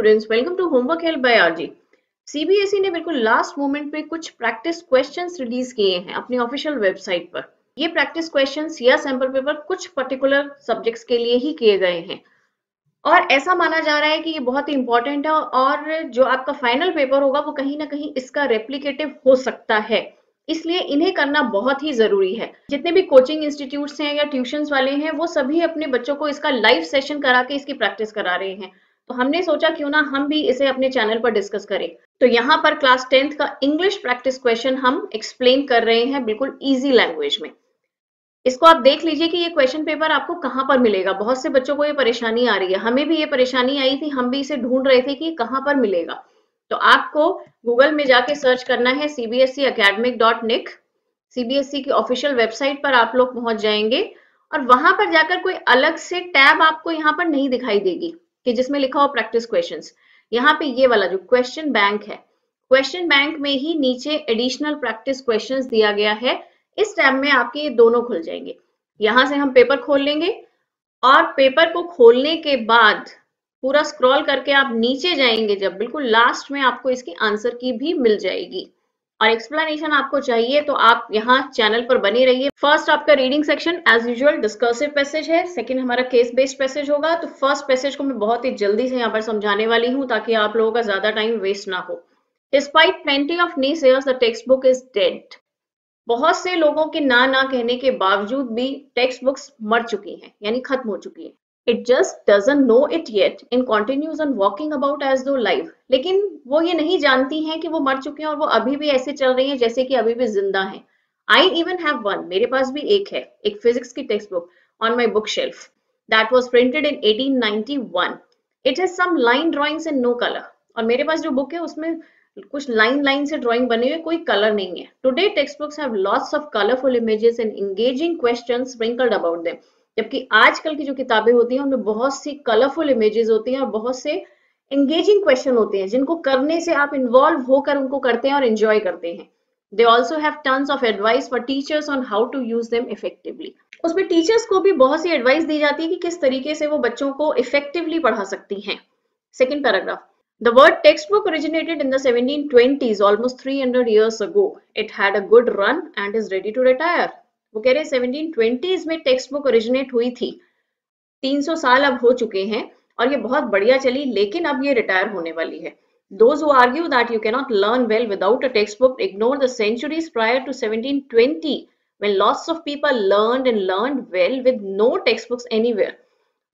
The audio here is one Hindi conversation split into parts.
Students welcome to homework help by RG CBSE ने बिल्कुल लास्ट मोमेंट पे कुछ प्रैक्टिस क्वेश्चंस रिलीज़ किए हैं अपनी ऑफिशियल वेबसाइट पर। ये प्रैक्टिस क्वेश्चंस या सैंपल पेपर कुछ पर्टिकुलर सब्जेक्ट्स के लिए ही किए गए हैं। और ऐसा माना जा रहा है कि ये बहुत ही इंपॉर्टेंट है और जो आपका फाइनल पेपर होगा वो कहीं ना कहीं इसका रेप्लीकेटिव हो सकता है। इसलिए इन्हें करना बहुत ही ज़रूरी है। जितने भी कोचिंग इंस्टीट्यूट्स हैं या ट्यूशंस वाले हैं, वो सभी अपने बच्चों को इसका लाइव सेशन करा के इसकी प्रैक्टिस करा रहे हैं। तो हमने सोचा क्यों ना हम भी इसे अपने चैनल पर डिस्कस करें। तो यहाँ पर क्लास टेंथ का इंग्लिश प्रैक्टिस क्वेश्चन हम एक्सप्लेन कर रहे हैं बिल्कुल ईजी लैंग्वेज में। इसको आप देख लीजिए कि ये क्वेश्चन पेपर आपको कहाँ पर मिलेगा? बहुत से बच्चों को ये परेशानी आ रही है। हमें भी ये परेशानी आई थी, हम भी इसे ढूंढ रहे थे कि कहाँ पर मिलेगा। तो आपको गूगल में जाके सर्च करना है CBSE academic dot nic CBSE की ऑफिशियल वेबसाइट पर आप लोग पहुँच जाएँगे और वहाँ पर जाकर कोई अलग से टैब आपको यहाँ पर नहीं दिखाई देगी। कि जिसमें लिखा हो प्रैक्टिस क्वेश्चंस यहाँ पे ये वाला जो क्वेश्चन बैंक है क्वेश्चन बैंक में ही नीचे एडिशनल प्रैक्टिस क्वेश्चंस दिया गया है। इस टैब में आपके ये दोनों खुल जाएँगे। यहाँ से हम पेपर खोल लेंगे और पेपर को खोलने के बाद पूरा स्क्रॉल करके आप नीचे जाएँगे जब, बिल्कुल लास्ट में आपको इसकी आंसर की भी मिल जाएगी। और एक्सप्लेनेशन आपको चाहिए तो आप यहाँ चैनल पर बने रहिए। फ़र्स्ट आपका reading section as usual discursive passage है। सेकंड हमारा केस बेस्ड पैसेज होगा। तो फ़र्स्ट पैसेज को मैं बहुत ही जल्दी से यहाँ पर समझाने वाली हूँ, ताकि आप लोगों का ज़्यादा टाइम वेस्ट ना हो। Despite plenty of naysayers the textbook is dead बहुत से लोगों के ना ना कहने के बावजूद भी टेक्स्ट बुक्स मर चुकी हैं, यानी खत्म हो चुकी है। It just doesn't know it yet in continues on walking about as though live लेकिन वो ये नहीं जानती हैं कि वो मर चुकी हैं और वो अभी भी ऐसे चल रही हैं जैसे कि अभी भी ज़िंदा हैं। आई इवन हैव वन मेरे पास भी एक है, एक फिजिक्स की on my bookshelf that was printed in 1891 it has some line drawings in no colour और मेरे पास जो बुक है, उसमें कुछ लाइन लाइन से ड्राइंग बने हुए, कोई कलर नहीं है। Today textbooks have lots of colourful images and engaging questions sprinkled about them जबकि आजकल की जो किताबें होती हैं उनमें बहुत सी कलरफुल इमेजेस होती हैं और बहुत से एंगेजिंग क्वेश्चन होते हैं जिनको करने से आप इन्वॉल्व होकर उनको करते हैं और एंजॉय करते हैं they also have tons of advice for teachers on how to use them effectively उसमें टीचर्स को भी बहुत सी एडवाइस दी जाती है कि किस तरीके से वो बच्चों को इफेक्टिवली पढ़ा सकती हैं second paragraph The word textbook originated in the 1720s, almost 300 years ago. It had a good run and is ready to retire. वो कह रहे हैं 1720s में टेक्स्ट बुक ओरिजिनेट हुई थी। 300 साल अब हो चुके हैं और ये बहुत बढ़िया चली लेकिन अब ये रिटायर होने वाली है। Those argue that you cannot learn well without a textbook ignore the centuries prior to seventeen twenty When lots of people learned and learned well with no textbooks anywhere,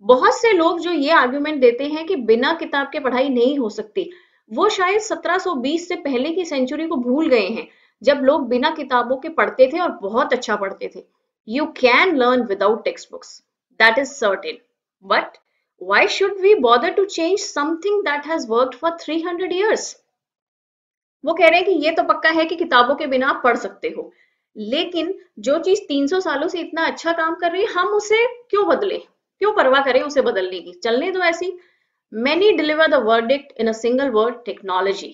बहुत से लोग जो ये आर्ग्यूमेंट देते हैं कि बिना किताब के पढ़ाई नहीं हो सकती वो शायद 1720 से पहले की सेंचुरी को भूल गए हैं। जब लोग बिना किताबों के पढ़ते थे और बहुत अच्छा पढ़ते थे। You can learn without textbooks that is certain but why should we bother to change something that has worked for 300 years? वो कह रहे हैं कि ये तो पक्का है कि किताबों के बिना आप पढ़ सकते हो। लेकिन जो चीज़ 300 सालों से इतना अच्छा काम कर रही है, हम उसे क्यों बदले? क्यों परवाह करें उसे बदलने की? चलने दो ऐसी। Many deliver the verdict in a single word, technology.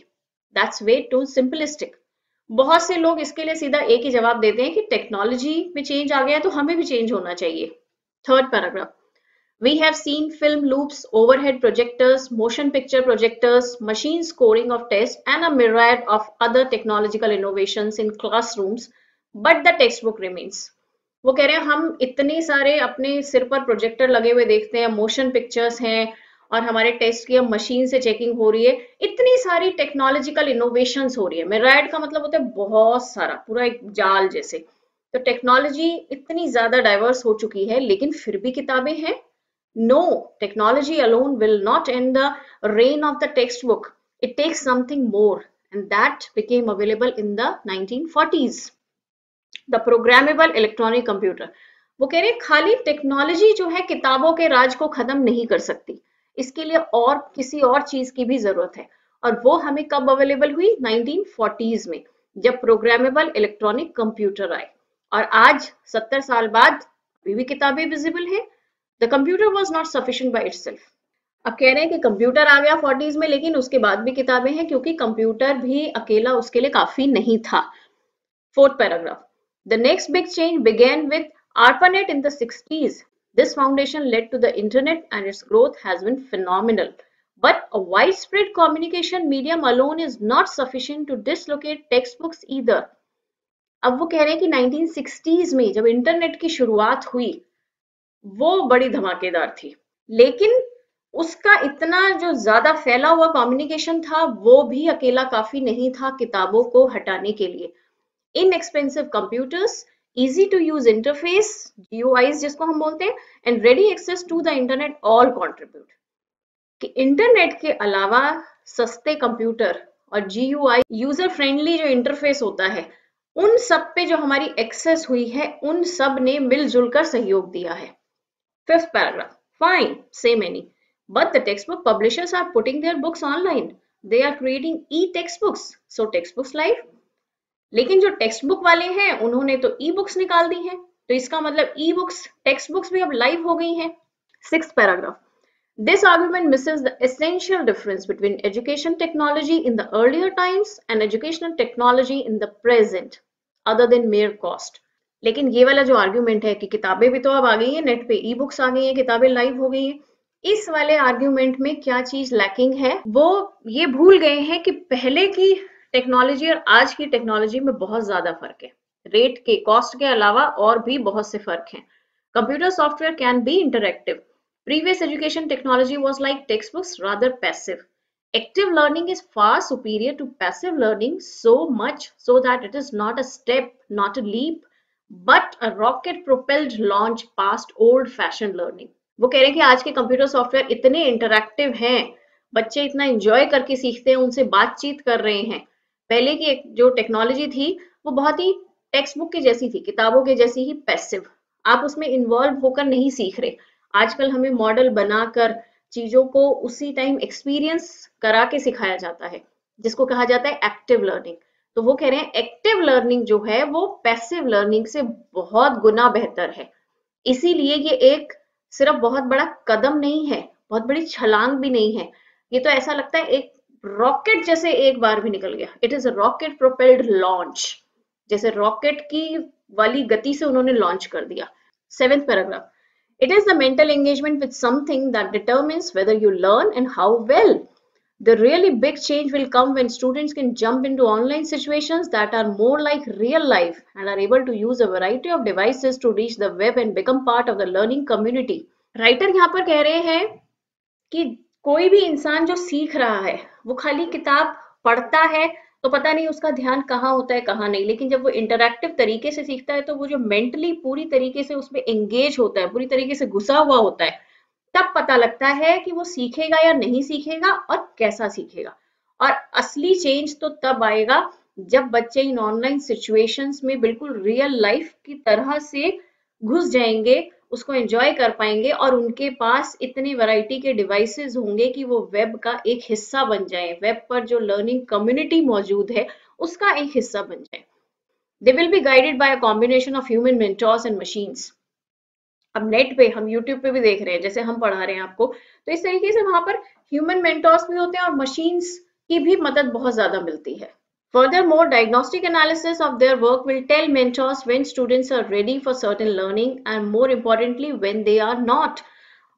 That's way too simplistic. बहुत से लोग इसके लिए सीधा एक ही जवाब देते हैं कि टेक्नोलॉजी में चेंज आ गया है तो हमें भी चेंज होना चाहिए। Third paragraph we have seen film loops overhead projectors motion picture projectors machine scoring of test and a mirror of other technological innovation in class classrooms but the textbook remains वो कह रहे हैं, हम इतने सारे अपने सिर पर प्रोजेक्टर लगे हुए देखते हैं मोशन पिक्चर्स हैं और हमारे टेस्ट की मशीन से चेकिंग हो रही है। इतनी सारी टेक्नोलॉजिकल इनोवेशन हो रही है। मेराइड का मतलब होता है बहुत सारा, पूरा एक जाल जैसे। तो टेक्नोलॉजी इतनी ज़्यादा डाइवर्स हो चुकी है, लेकिन फिर भी किताबें हैं। No technology alone will not end the reign of the textbook it takes something more and that became available in the 1940s the programmable electronic computer वो कह रहे हैं, खाली टेक्नोलॉजी जो है किताबों के राज को खत्म नहीं कर सकती। इसके लिए और किसी और चीज़ की भी ज़रूरत है। और वो हमें कब अवेलेबल हुई? 1940s में, जब प्रोग्रामेबल इलेक्ट्रॉनिक कंप्यूटर आए। और आज 70 साल बाद, अभी भी किताबें विजिबल है। The computer was not sufficient by it अब कह रहे हैं कि कंप्यूटर आ गया फोर्टीज में, लेकिन उसके बाद भी किताबें हैं, क्योंकि कंप्यूटर भी अकेला उसके लिए काफ़ी नहीं था। Fourth paragraph the next big change began with ARPANET in the 60s This foundation led to the internet and its growth has been phenomenal. But a widespread communication medium alone is not sufficient to dislocate textbooks either. अब वो कह रहे हैं कि 1960s में जब इंटरनेट की शुरुआत हुई वो बड़ी धमाकेदार थी लेकिन उसका इतना जो ज़्यादा फैला हुआ कम्युनिकेशन था वो भी अकेला काफ़ी नहीं था किताबों को हटाने के लिए inexpensive computers easy to use interface GUIs जिसको हम बोलते हैं, and ready access to the internet all contribute. कि इंटरनेट के अलावा सस्ते कंप्यूटर और जी यूज़र फ्रेंडली जो इंटरफेस होता है, उन सब पे जो हमारी एक्सेस हुई है, उन सबने मिलजुल कर सहयोग दिया है। Fifth paragraph fine same any but the textbook publishers are putting their books online they are creating e textbooks so textbooks life लेकिन जो टेक्स्ट बुक वाले हैं उन्होंने तो ई बुक्स निकाल दी हैं। तो इसका मतलब ई बुक्स टेक्स्ट बुक्स भी अब लाइव हो गई हैं। Six paragraph This argument misses the essential difference between education technology in the earlier times and educational technology in the present, other than mere cost. लेकिन ये वाला जो आर्ग्यूमेंट है कि किताबें भी तो अब आ गई हैं नेट पे ई बुक्स आ गई हैं किताबें लाइव हो गई हैं इस वाले आर्ग्यूमेंट में क्या चीज़ लैकिंग है? वो ये भूल गए हैं कि पहले की टेक्नोलॉजी और आज की टेक्नोलॉजी में बहुत ज़्यादा फ़र्क है। रेट के, कॉस्ट के अलावा और भी बहुत से फ़र्क हैं। Computer software can be interactive. Previous education technology was like textbooks rather passive. active learning is far superior to passive learning so much so that it is not a step not a leap but a rocket propelled launch past old fashioned learning वो कह रहे हैं कि आज के कंप्यूटर सॉफ्टवेयर इतने इंटरैक्टिव हैं, बच्चे इतना एंजॉय करके सीखते हैं, उनसे बातचीत कर रहे हैं। पहले की जो टेक्नोलॉजी थी, वो बहुत ही टेक्स्ट बुक की जैसी थी, किताबों के जैसी ही पैसिव आप उसमें इन्वॉल्व होकर नहीं सीख रहे। आजकल हमें मॉडल बनाकर चीज़ों को उसी टाइम एक्सपीरियंस करा के सिखाया जाता है, जिसको कहा जाता है एक्टिव लर्निंग तो वो कह रहे हैं एक्टिव लर्निंग जो है, वो पैसिव लर्निंग से बहुत गुना बेहतर है। इसीलिए ये एक सिर्फ़ बहुत बड़ा कदम नहीं है, बहुत बड़ी छलांग भी नहीं है। ये तो ऐसा लगता है एक रॉकेट जैसे एक बार भी निकल गया। It is a rocket propelled launch जैसे रॉकेट की वाली गति से उन्होंने लॉन्च कर दिया। Seventh paragraph it is the mental engagement with something that determines whether you learn and how well the really big change will come when students can jump into online situations that are more like real life and are able to use a variety of devices to reach the web and become part of the learning community writer यहाँ पर कह रहे हैं कि कोई भी इंसान जो सीख रहा है, वो खाली किताब पढ़ता है तो पता नहीं उसका ध्यान कहाँ होता है, कहाँ नहीं। लेकिन जब वो इंटरैक्टिव तरीके से सीखता है तो वो जो मेंटली पूरी तरीके से उसमें एंगेज होता है, पूरी तरीके से घुसा हुआ होता है, तब पता लगता है कि वो सीखेगा या नहीं सीखेगा और कैसा सीखेगा। और असली चेंज तो तब आएगा जब बच्चे इन ऑनलाइन सिचुएशंस में बिल्कुल रियल लाइफ की तरह से घुस जाएँगे उसको एंजॉय कर पाएँगे और उनके पास इतनी वैरायटी के डिवाइसेस होंगे कि वो वेब का एक हिस्सा बन जाए। वेब पर जो लर्निंग कम्युनिटी मौजूद है, उसका एक हिस्सा बन जाए। They will be guided by a combination of human mentors and machines अब नेट पे, हम यूट्यूब पे भी देख रहे हैं, जैसे हम पढ़ा रहे हैं आपको। तो इस तरीके से वहाँ पर ह्यूमन मेंटर्स भी होते हैं और मशीन्स की भी मदद बहुत ज़्यादा मिलती है। Furthermore, diagnostic analysis of their work will tell mentors when students are ready for certain learning and more importantly when they are not.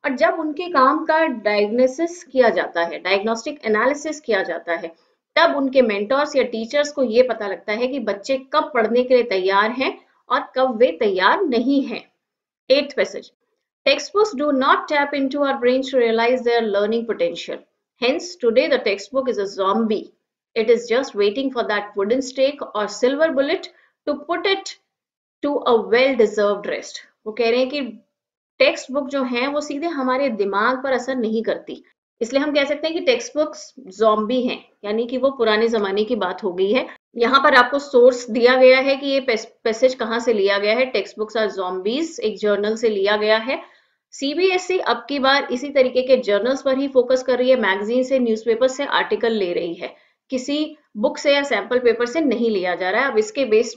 और जब उनके काम का डायग्नोसिस किया जाता है डायग्नोस्टिक एनालिसिस किया जाता है तब उनके मेंटर्स या टीचर्स को ये पता लगता है कि बच्चे कब पढ़ने के लिए तैयार हैं और कब वे तैयार नहीं हैं। Eighth message textbooks do not tap into our brain to realise their learning potential today the textbook is zombie It is just waiting for that wooden stake or silver bullet to put it to a well deserved rest. वो कह रहे हैं कि टेक्स्ट बुक जो है, वो सीधे हमारे दिमाग पर असर नहीं करती। इसलिए हम कह सकते हैं कि टेक्स्ट बुक्स जॉम्बी हैं, यानी कि वो पुराने जमाने की बात हो गई है। यहाँ पर आपको सोर्स दिया गया है कि ये पैसेज कहाँ से लिया गया है। टेक्स्ट बुक्स आर जॉम्बीज एक जर्नल से लिया गया है। सीबीएसई अब की बार इसी तरीके के जर्नल्स पर ही फोकस कर रही है। मैगजीन से न्यूज़पेपर से आर्टिकल ले रही है। किसी बुक से या सैंपल पेपर से नहीं लिया जा रहा है अब इसके बेस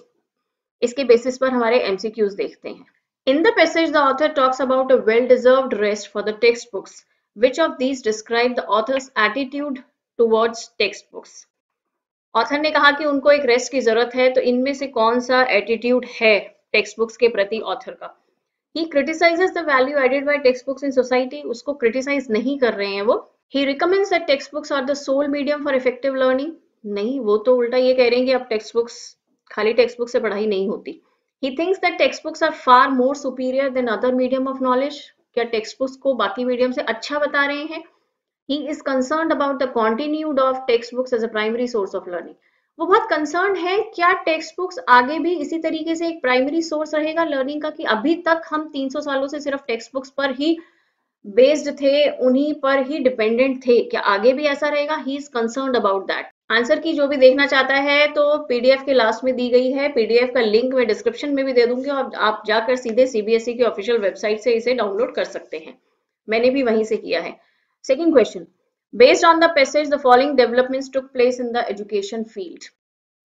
इसके बेसिस पर हमारे एमसीक्यूज देखते हैं In the passage, the author talks about a well-deserved rest for the textbooks. Which of these describe the author's attitude towards textbooks? Author ने कहा कि उनको एक रेस्ट की ज़रूरत है तो इनमें से कौन सा एटीट्यूड है टेक्स्ट बुक्स के प्रति ऑथर का ही criticises the value added by textbooks in society उसको क्रिटिसाइज नहीं कर रहे हैं वो ही recommends that textbooks are the sole medium for effective learning नहीं, वो तो उल्टा ये कह रहे हैं कि अब टेक्स्ट बुक्स खाली टेक्स्ट बुक से पढ़ाई नहीं होती। He thinks that textbooks are far more superior than other medium of knowledge क्या टेक्स्ट बुक्स को बाकी मीडियम से अच्छा बता रहे हैं? He is concern about the continued of textbooks as a primary source of learning वो बहुत कंसर्न है, क्या टेक्स्ट बुक्स आगे भी इसी तरीके से एक प्राइमरी सोर्स रहेगा लर्निंग का कि अभी तक हम 300 सालों से सिर्फ़ टेक्स्ट बुक्स पर ही बेस्ड थे उन्हीं पर ही डिपेंडेंट थे क्या आगे भी ऐसा रहेगा? He is concern about that answer की जो भी देखना चाहता है तो पीडीएफ के लास्ट में दी गई है। पीडीएफ का लिंक मैं डिस्क्रिप्शन में भी दे दूँगी और आप जाकर सीधे सीबीएसई की ऑफिशियल वेबसाइट से इसे डाउनलोड कर सकते हैं। मैंने भी वहीं से किया है। Second question Based on the passage, the following developments took place in the education field.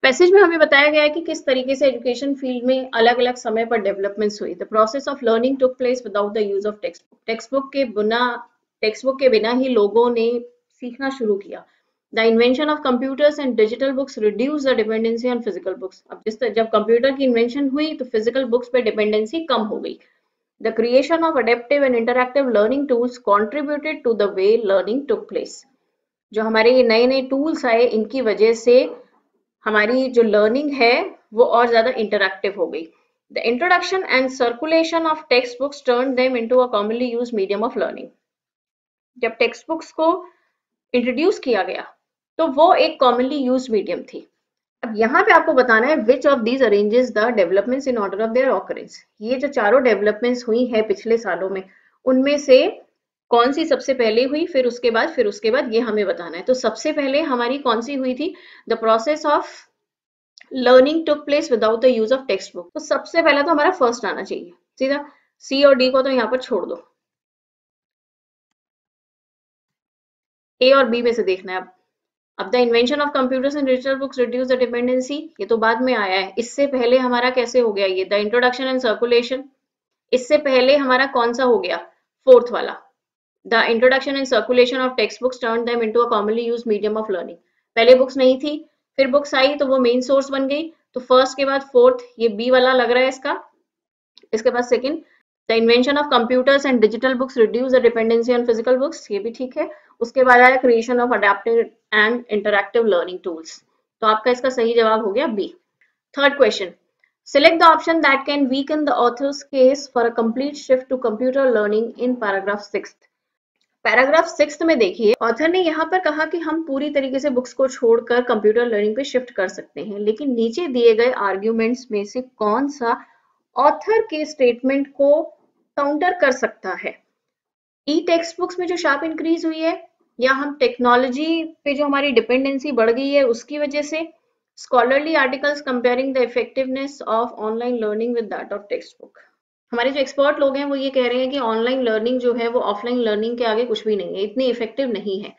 Passage में हमें बताया गया है कि किस तरीके से एजुकेशन फ़ील्ड में अलग अलग समय पर डेवलपमेंट्स हुई। The process of learning took place without the use of textbook textbook के बिना टेक्स्ट बुक के बिना ही लोगों ने सीखना शुरू किया। The invention of computers and digital books reduce the dependency on physical books अब जिस जब कंप्यूटर की इन्वेंशन हुई तो फ़िज़िकल बुक्स पे डिपेंडेंसी कम हो गई। The creation of adaptive and interactive learning tools contributed to the way learning took place. जो हमारे ये नए नए टूल्स आए, इनकी वजह से हमारी जो लर्निंग है, वो और ज़्यादा इंटरक्टिव हो गई। The introduction and circulation of textbooks turn them into a commonly use medium of learning जब टेक्स्ट बुक्स को इंट्रोड्यूस किया गया तो वो एक कॉमनली यूज़ मीडियम थी। अब यहाँ पे आपको बताना है which of these arranges the developments in order of their occurrence ये जो चारों डेवलपमेंट्स हुई है पिछले सालों में, उनमें से कौन सी सबसे पहले हुई, फिर उसके बाद, फिर उसके बाद ये हमें बताना है। तो सबसे पहले हमारी कौन सी हुई थी? The process of learning took place without the use of textbook तो सबसे पहला तो हमारा फ़र्स्ट आना चाहिए। सीधा सी और डी को तो यहाँ पर छोड़ दो। ए और बी में से देखना है अब। अब the invention of computers and digital books reduce the dependency ये तो बाद में आया है। इससे पहले हमारा कैसे हो गया ये? द इंट्रोडक्शन एंड सर्कुलेशन इससे पहले हमारा कौन सा हो गया? फोर्थ वाला। The introduction and circulation of textbooks turn them into a commonly use medium of learning पहले बुक्स नहीं थी, फिर बुक्स आई तो वो मेन सोर्स बन गई। तो फ़र्स्ट के बाद फोर्थ ये बी वाला लग रहा है इसका। इसके बाद second the invention of computers and digital books reduce the dependency on physical books ये भी ठीक है। उसके बाद आया creation of adaptive and interactive learning tools तो आपका इसका सही जवाब हो गया B third question select the option that can weaken the author's case for a complete shift to computer learning in paragraph 6 paragraph six में देखिए ऑथर ने यहाँ पर कहा कि हम पूरी तरीके से बुक्स को छोड़कर कंप्यूटर लर्निंग पे शिफ्ट कर सकते हैं, लेकिन नीचे दिए गए आर्ग्यूमेंट्स में से कौन सा ऑथर के स्टेटमेंट को काउंटर कर सकता है? ई टेक्स्ट बुक्स में जो शार्प इंक्रीज हुई है, या हम टेक्नोलॉजी पे जो हमारी डिपेंडेंसी बढ़ गई है, उसकी वजह से scholarly articles comparing the effectiveness of online learning with that of textbook हमारे जो एक्सपर्ट लोग हैं, वो ये कह रहे हैं कि ऑनलाइन लर्निंग जो है, वो ऑफलाइन लर्निंग के आगे कुछ भी नहीं है, इतनी इफ़ेक्टिव नहीं है।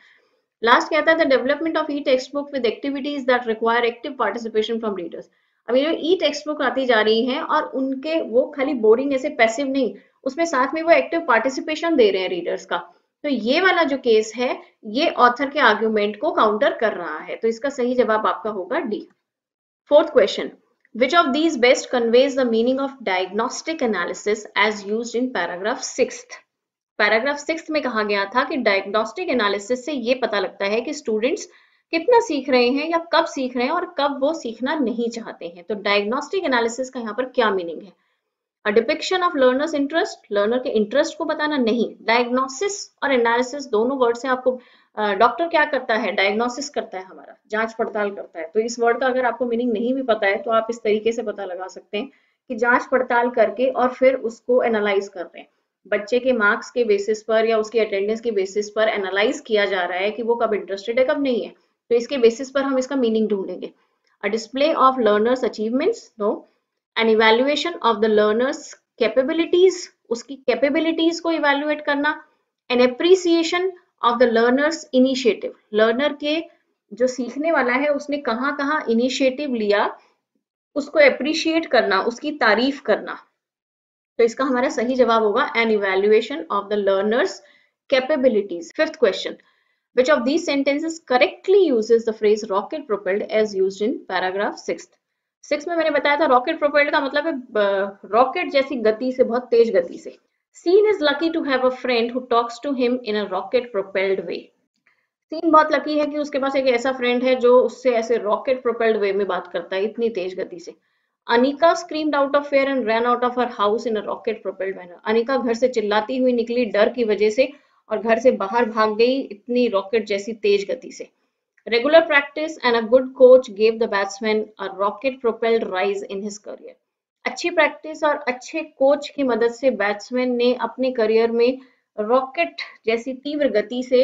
लास्ट कहता है development of e textbook with activities that require active participation from readers अब ये ई टेक्स्ट बुक आती जा रही हैं और उनके वो खाली बोरिंग ऐसे पैसिव नहीं, उसमें साथ में वो एक्टिव पार्टिसिपेशन दे रहे हैं रीडर्स का। तो ये वाला जो केस है, ये ऑथर के आर्ग्यूमेंट को काउंटर कर रहा है। तो इसका सही जवाब आपका होगा D fourth question which of these best conveys the meaning of diagnostic analysis as use in paragraph six paragraph six में कहा गया था कि डायग्नोस्टिक एनालिसिस से ये पता लगता है कि स्टूडेंट्स कितना सीख रहे हैं या कब सीख रहे हैं और कब वो सीखना नहीं चाहते हैं। तो डायग्नोस्टिक एनालिसिस का यहाँ पर क्या मीनिंग है? A depiction of learners interest learner के इंटरेस्ट को बताना नहीं। डायग्नोसिस और एनालिसिस दोनों वर्ड से आपको डॉक्टर क्या करता है डायग्नोसिस करता है हमारा, जाँच पड़ताल करता है। तो इस वर्ड का अगर आपको मीनिंग नहीं भी पता है तो आप इस तरीके से पता लगा सकते हैं कि जाँच पड़ताल करके और फिर उसको एनालाइज कर रहे हैं। बच्चे के मार्क्स के बेसिस पर या उसकी अटेंडेंस के बेसिस पर एनालाइज किया जा रहा है कि वो कब इंटरेस्टेड है, कब नहीं है। तो इसके बेसिस पर हम इसका मीनिंग ढूंढेंगे। A display of learners achievements no an evaluation of the learners capabilities उसकी कैपेबिलिटीज को इवेल्युएट करना। An appreciation of the learners initiative learner के जो सीखने वाला है, उसने कहाँ कहाँ इनिशिएटिव लिया, उसको अप्रिशिएट करना, उसकी तारीफ़ करना। तो इसका हमारा सही जवाब होगा an evaluation of the learners capabilities fifth question which of these sentences correctly uses the phrase rocket propelled as used in paragraph 6 six में मैंने बताया था रॉकेट प्रोपेल्ड का मतलब है रॉकेट जैसी गति से, बहुत तेज गति से। Sean is lucky to have a friend who talks to him in a rocket propelled way Sean बहुत लकी है कि उसके पास एक ऐसा फ्रेंड है जो उससे ऐसे रॉकेट प्रोपेल्ड वे में बात करता है इतनी तेज गति से। Anika screamed out of fear and ran out of her house in a rocket propelled manner Anika घर से चिल्लाती हुई निकली डर की वजह से और घर से बाहर भाग गई इतनी रॉकेट जैसी तेज गति से। Regular practice and a good coach gave the batsman a rocket propelled rise in his career. अच्छी प्रैक्टिस और अच्छे कोच की मदद से बैट्समैन ने अपने करियर में रॉकेट जैसी तीव्र गति से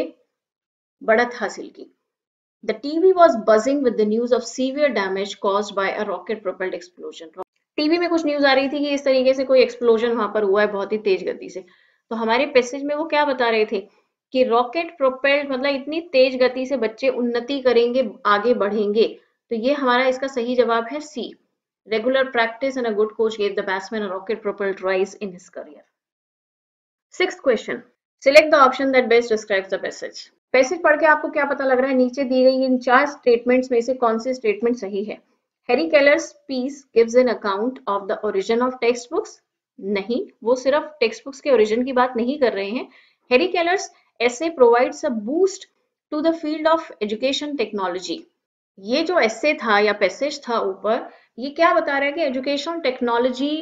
बढ़त हासिल की। The TV was buzzing with the news of severe damage caused by a rocket propelled explosion. TV में कुछ न्यूज़ आ रही थी कि इस तरीके से कोई एक्सप्लोजन वहाँ पर हुआ है बहुत ही तेज गति से। तो हमारे पैसेज में वो क्या बता रहे थे कि रॉकेट प्रोपेल्ड मतलब इतनी तेज गति से बच्चे उन्नति करेंगे, आगे बढ़ेंगे। तो ये हमारा इसका सही जवाब है C regular practice and a good coach gave the batsman a rocket propelled rise in his career six question select the option that best describes the passage passage पढ़ के आपको क्या पता लग रहा है? नीचे दी गई इन चार स्टेटमेंट्स में से कौन सी स्टेटमेंट सही है? Harry Keller's piece gives an account of the origin of textbooks नहीं, वो सिर्फ़ टेक्स्ट बुक्स के ओरिजिन की बात नहीं कर रहे हैं। Harry Keller's essay provides a boost to the field of education technology. ये जो essay था या पैसेज था ऊपर ये क्या बता रहा है कि एजुकेशन टेक्नोलॉजी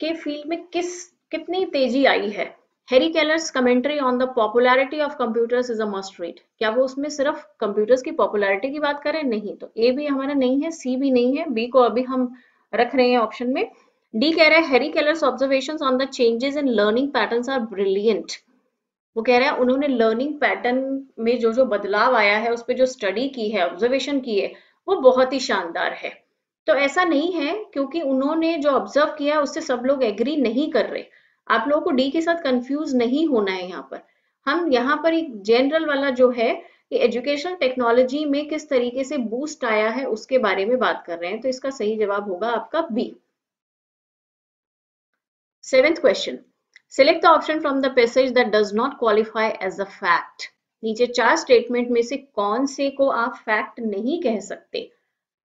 के फ़ील्ड में किस, कितनी तेज़ी आई है? Harry Keller's commentary on the popularity of computers is a must read क्या वो उसमें सिर्फ़ कंप्यूटर्स की पॉपुलैरिटी की बात करें? नहीं तो ए भी हमारा नहीं है सी भी नहीं है बी को अभी हम रख रहे हैं ऑप्शन में। डी कह रहा है Harry Keller's observation on the changes in learning pattern are brilliant वो कह रहे हैं, उन्होंने लर्निंग पैटर्न में जो जो बदलाव आया है, उस पर जो स्टडी की है ऑब्जर्वेशन की है वो बहुत ही शानदार है। तो ऐसा नहीं है क्योंकि उन्होंने जो ऑब्ज़र्व किया है, उससे सब लोग एग्री नहीं कर रहे। आप लोगों को डी के साथ कंफ्यूज नहीं होना है यहाँ पर। हम यहाँ पर एक जनरल वाला जो है कि एजुकेशन टेक्नोलॉजी में किस तरीके से बूस्ट आया है, उसके बारे में बात कर रहे हैं। तो इसका सही जवाब होगा आपका B seventh question select the option from the passage that does not qualify as a fact. नीचे चार स्टेटमेंट में से कौन से को आप फैक्ट नहीं कह सकते?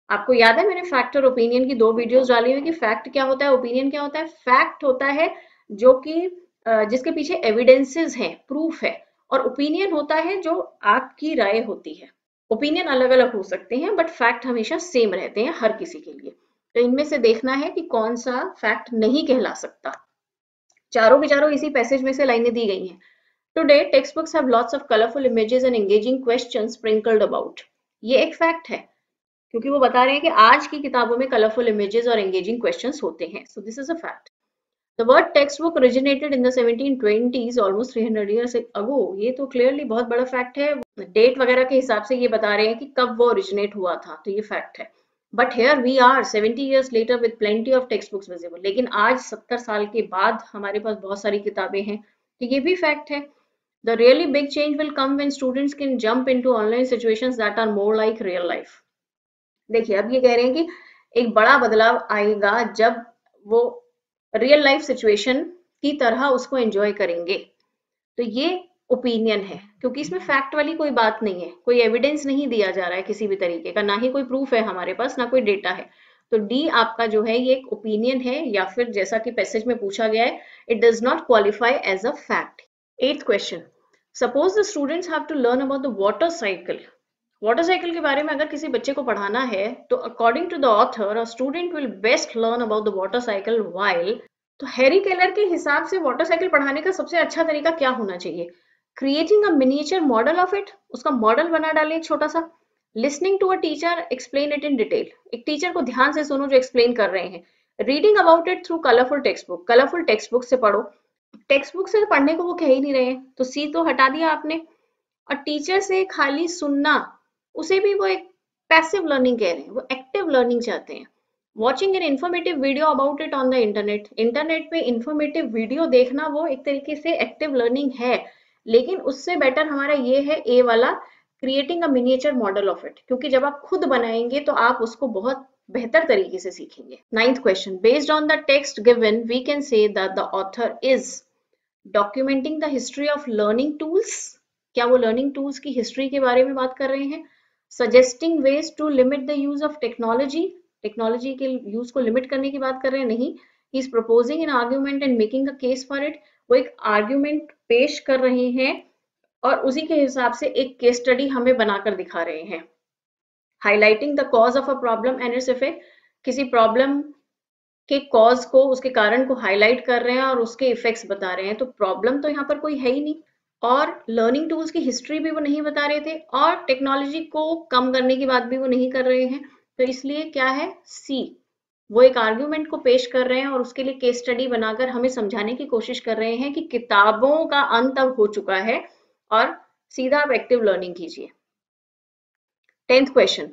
आपको याद है, मैंने फैक्ट और ओपिनियन की दो वीडियोस डाली हुई कि फैक्ट क्या होता है ओपिनियन क्या होता है? फैक्ट होता है जो कि जिसके पीछे एविडेंसेस हैं प्रूफ है और ओपिनियन होता है जो आपकी राय होती है। ओपिनियन अलग अलग हो सकते हैं बट फैक्ट हमेशा सेम रहते हैं हर किसी के लिए। तो इनमें से देखना है कि कौन सा फैक्ट नहीं कहला सकता। चारों के चारों इसी पैसेज में से लाइनें दी गई हैं। Today textbooks have lots of colourful images and engaging questions sprinkled about ये एक फैक्ट है क्योंकि वो बता रहे हैं कि आज की किताबों में कलरफुल इमेजेस और एंगेजिंग क्वेश्चंस होते हैं। So this is a fact The word textbook originated in the 1720s, almost 300 years ago. ये तो क्लियरली बहुत बड़ा फैक्ट है। डेट वगैरह के हिसाब से ये बता रहे हैं कि कब वो ओरिजिनेट हुआ था तो ये फैक्ट है। But here we are 70 years later with plenty of textbooks visible. लेकिन आज 70 साल के बाद हमारे पास बहुत सारी किताबें हैं तो ये भी फैक्ट है। The really big change will come when students can jump into online situations that are more like real life. देखिए, अब ये कह रहे हैं कि एक बड़ा बदलाव आएगा जब वो रियल लाइफ सिचुएशन की तरह उसको एंजॉय करेंगे। तो ये ओपिनियन है, क्योंकि इसमें फैक्ट वाली कोई बात नहीं है। कोई एविडेंस नहीं दिया जा रहा है किसी भी तरीके का, ना ही कोई प्रूफ है हमारे पास, ना कोई डेटा है। तो डी आपका जो है, ये एक ओपिनियन है, या फिर जैसा कि पैसेज में पूछा गया है it does not qualify as a fact eight question suppose the students have to learn about the water cycle water cycle के बारे में अगर किसी बच्चे को पढ़ाना है तो according to the author a student will best learn about the water cycle while तो हैरी केलर के हिसाब से वाटर साइकिल पढ़ाने का सबसे अच्छा तरीका क्या होना चाहिए? Creating a miniature model of it उसका मॉडल बना डाले छोटा सा। Listening to a teacher explain it in detail एक टीचर को ध्यान से सुनो जो एक्सप्लेन कर रहे हैं। Reading about it through colourful textbook colourful textbook से पढ़ो। टेक्स्ट बुक से पढ़ने को वो कह ही नहीं रहे तो सी तो हटा दिया आपने। और टीचर से खाली सुनना, उसे भी वो एक पैसिव लर्निंग कह रहे हैं। वो एक्टिव लर्निंग चाहते हैं। Watching an informative video about it on the internet internet पे इन्फॉर्मेटिव वीडियो देखना वो एक तरीके से एक्टिव लर्निंग है। लेकिन उससे बेटर हमारा ये है ए वाला creating a miniature model of it क्योंकि जब आप खुद बनाएँगे तो आप उसको बहुत बेहतर तरीके से सीखेंगे। Ninth question based on the text given we can say that the author is documenting the history of learning tools क्या वो लर्निंग टूल्स की हिस्ट्री के बारे में बात कर रहे हैं? Suggesting ways to limit the use of technology technology के यूज़ को लिमिट करने की बात कर रहे हैं? नहीं. He is proposing an argument and making a case for it वो एक आर्ग्यूमेंट पेश कर रहे हैं और उसी के हिसाब से एक केस स्टडी हमें बनाकर दिखा रहे हैं। Highlighting the cause of a problem and its effect किसी प्रॉब्लम के कॉज को, उसके कारण को हाईलाइट कर रहे हैं और उसके इफेक्ट्स बता रहे हैं तो प्रॉब्लम तो यहाँ पर कोई है ही नहीं। और लर्निंग टूल्स की हिस्ट्री भी वो नहीं बता रहे थे और टेक्नोलॉजी को कम करने की बात भी वो नहीं कर रहे हैं। तो इसलिए क्या है? सी वो एक आर्ग्यूमेंट को पेश कर रहे हैं और उसके लिए केस स्टडी बनाकर हमें समझाने की कोशिश कर रहे हैं कि किताबों का अंत अब हो चुका है और सीधा आप एक्टिव लर्निंग कीजिए। Tenth question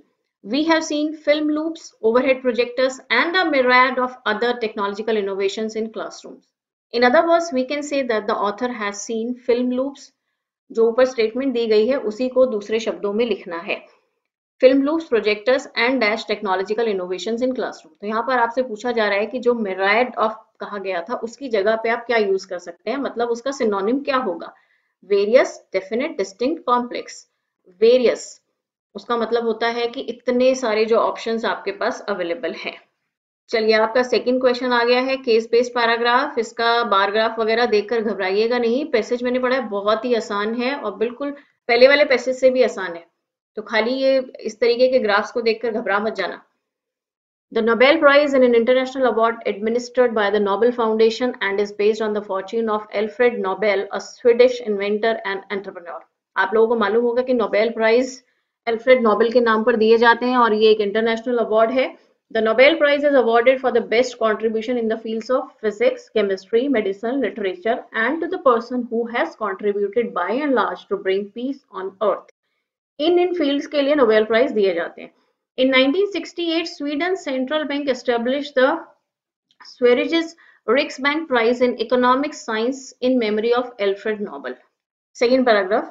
We have seen film loops, overhead projectors, and a myriad of other technological innovations in classrooms. In other words, we can say that the author has seen film loops. जो ऊपर स्टेटमेंट दी गई है उसी को दूसरे शब्दों में लिखना है। Film loops projectors and dash technological innovation in classroom तो यहाँ पर आपसे पूछा जा रहा है कि जो मेराइड ऑफ़ कहा गया था उसकी जगह पे आप क्या यूज़ कर सकते हैं? मतलब उसका सिनोनिम क्या होगा? Various definite distinct complex various उसका मतलब होता है कि इतने सारे जो ऑप्शंस आपके पास अवेलेबल हैं। चलिए आपका सेकंड क्वेश्चन आ गया है केस बेस्ड पैराग्राफ इसका बारग्राफ वगैरह देखकर घबराइएगा नहीं। पैसेज मैंने पढ़ा है बहुत ही आसान है और बिल्कुल पहले वाले पैसेज से भी आसान है। तो खाली ये इस तरीके के ग्राफ्स को देखकर घबरा मत जाना। The Nobel Prize is an international award administered by the Nobel Foundation and is based on the fortune of Alfred Nobel, a Swedish inventor and entrepreneur. आप लोगों को मालूम होगा कि नोबेल प्राइज एल्फ्रेड नोबेल के नाम पर दिए जाते हैं और ये एक इंटरनेशनल अवार्ड है the Nobel prize is awarded for the best contribution in the field of physics chemistry medicine literature and to the person whose contributed by and large to bring peace on earth in in field के लिए नोबेल प्राइज दिए जाते हैं In 1968, Sweden Central Bank established the Sveriges Riksbank Prize in Economic Science in memory of Alfred Nobel. Second paragraph.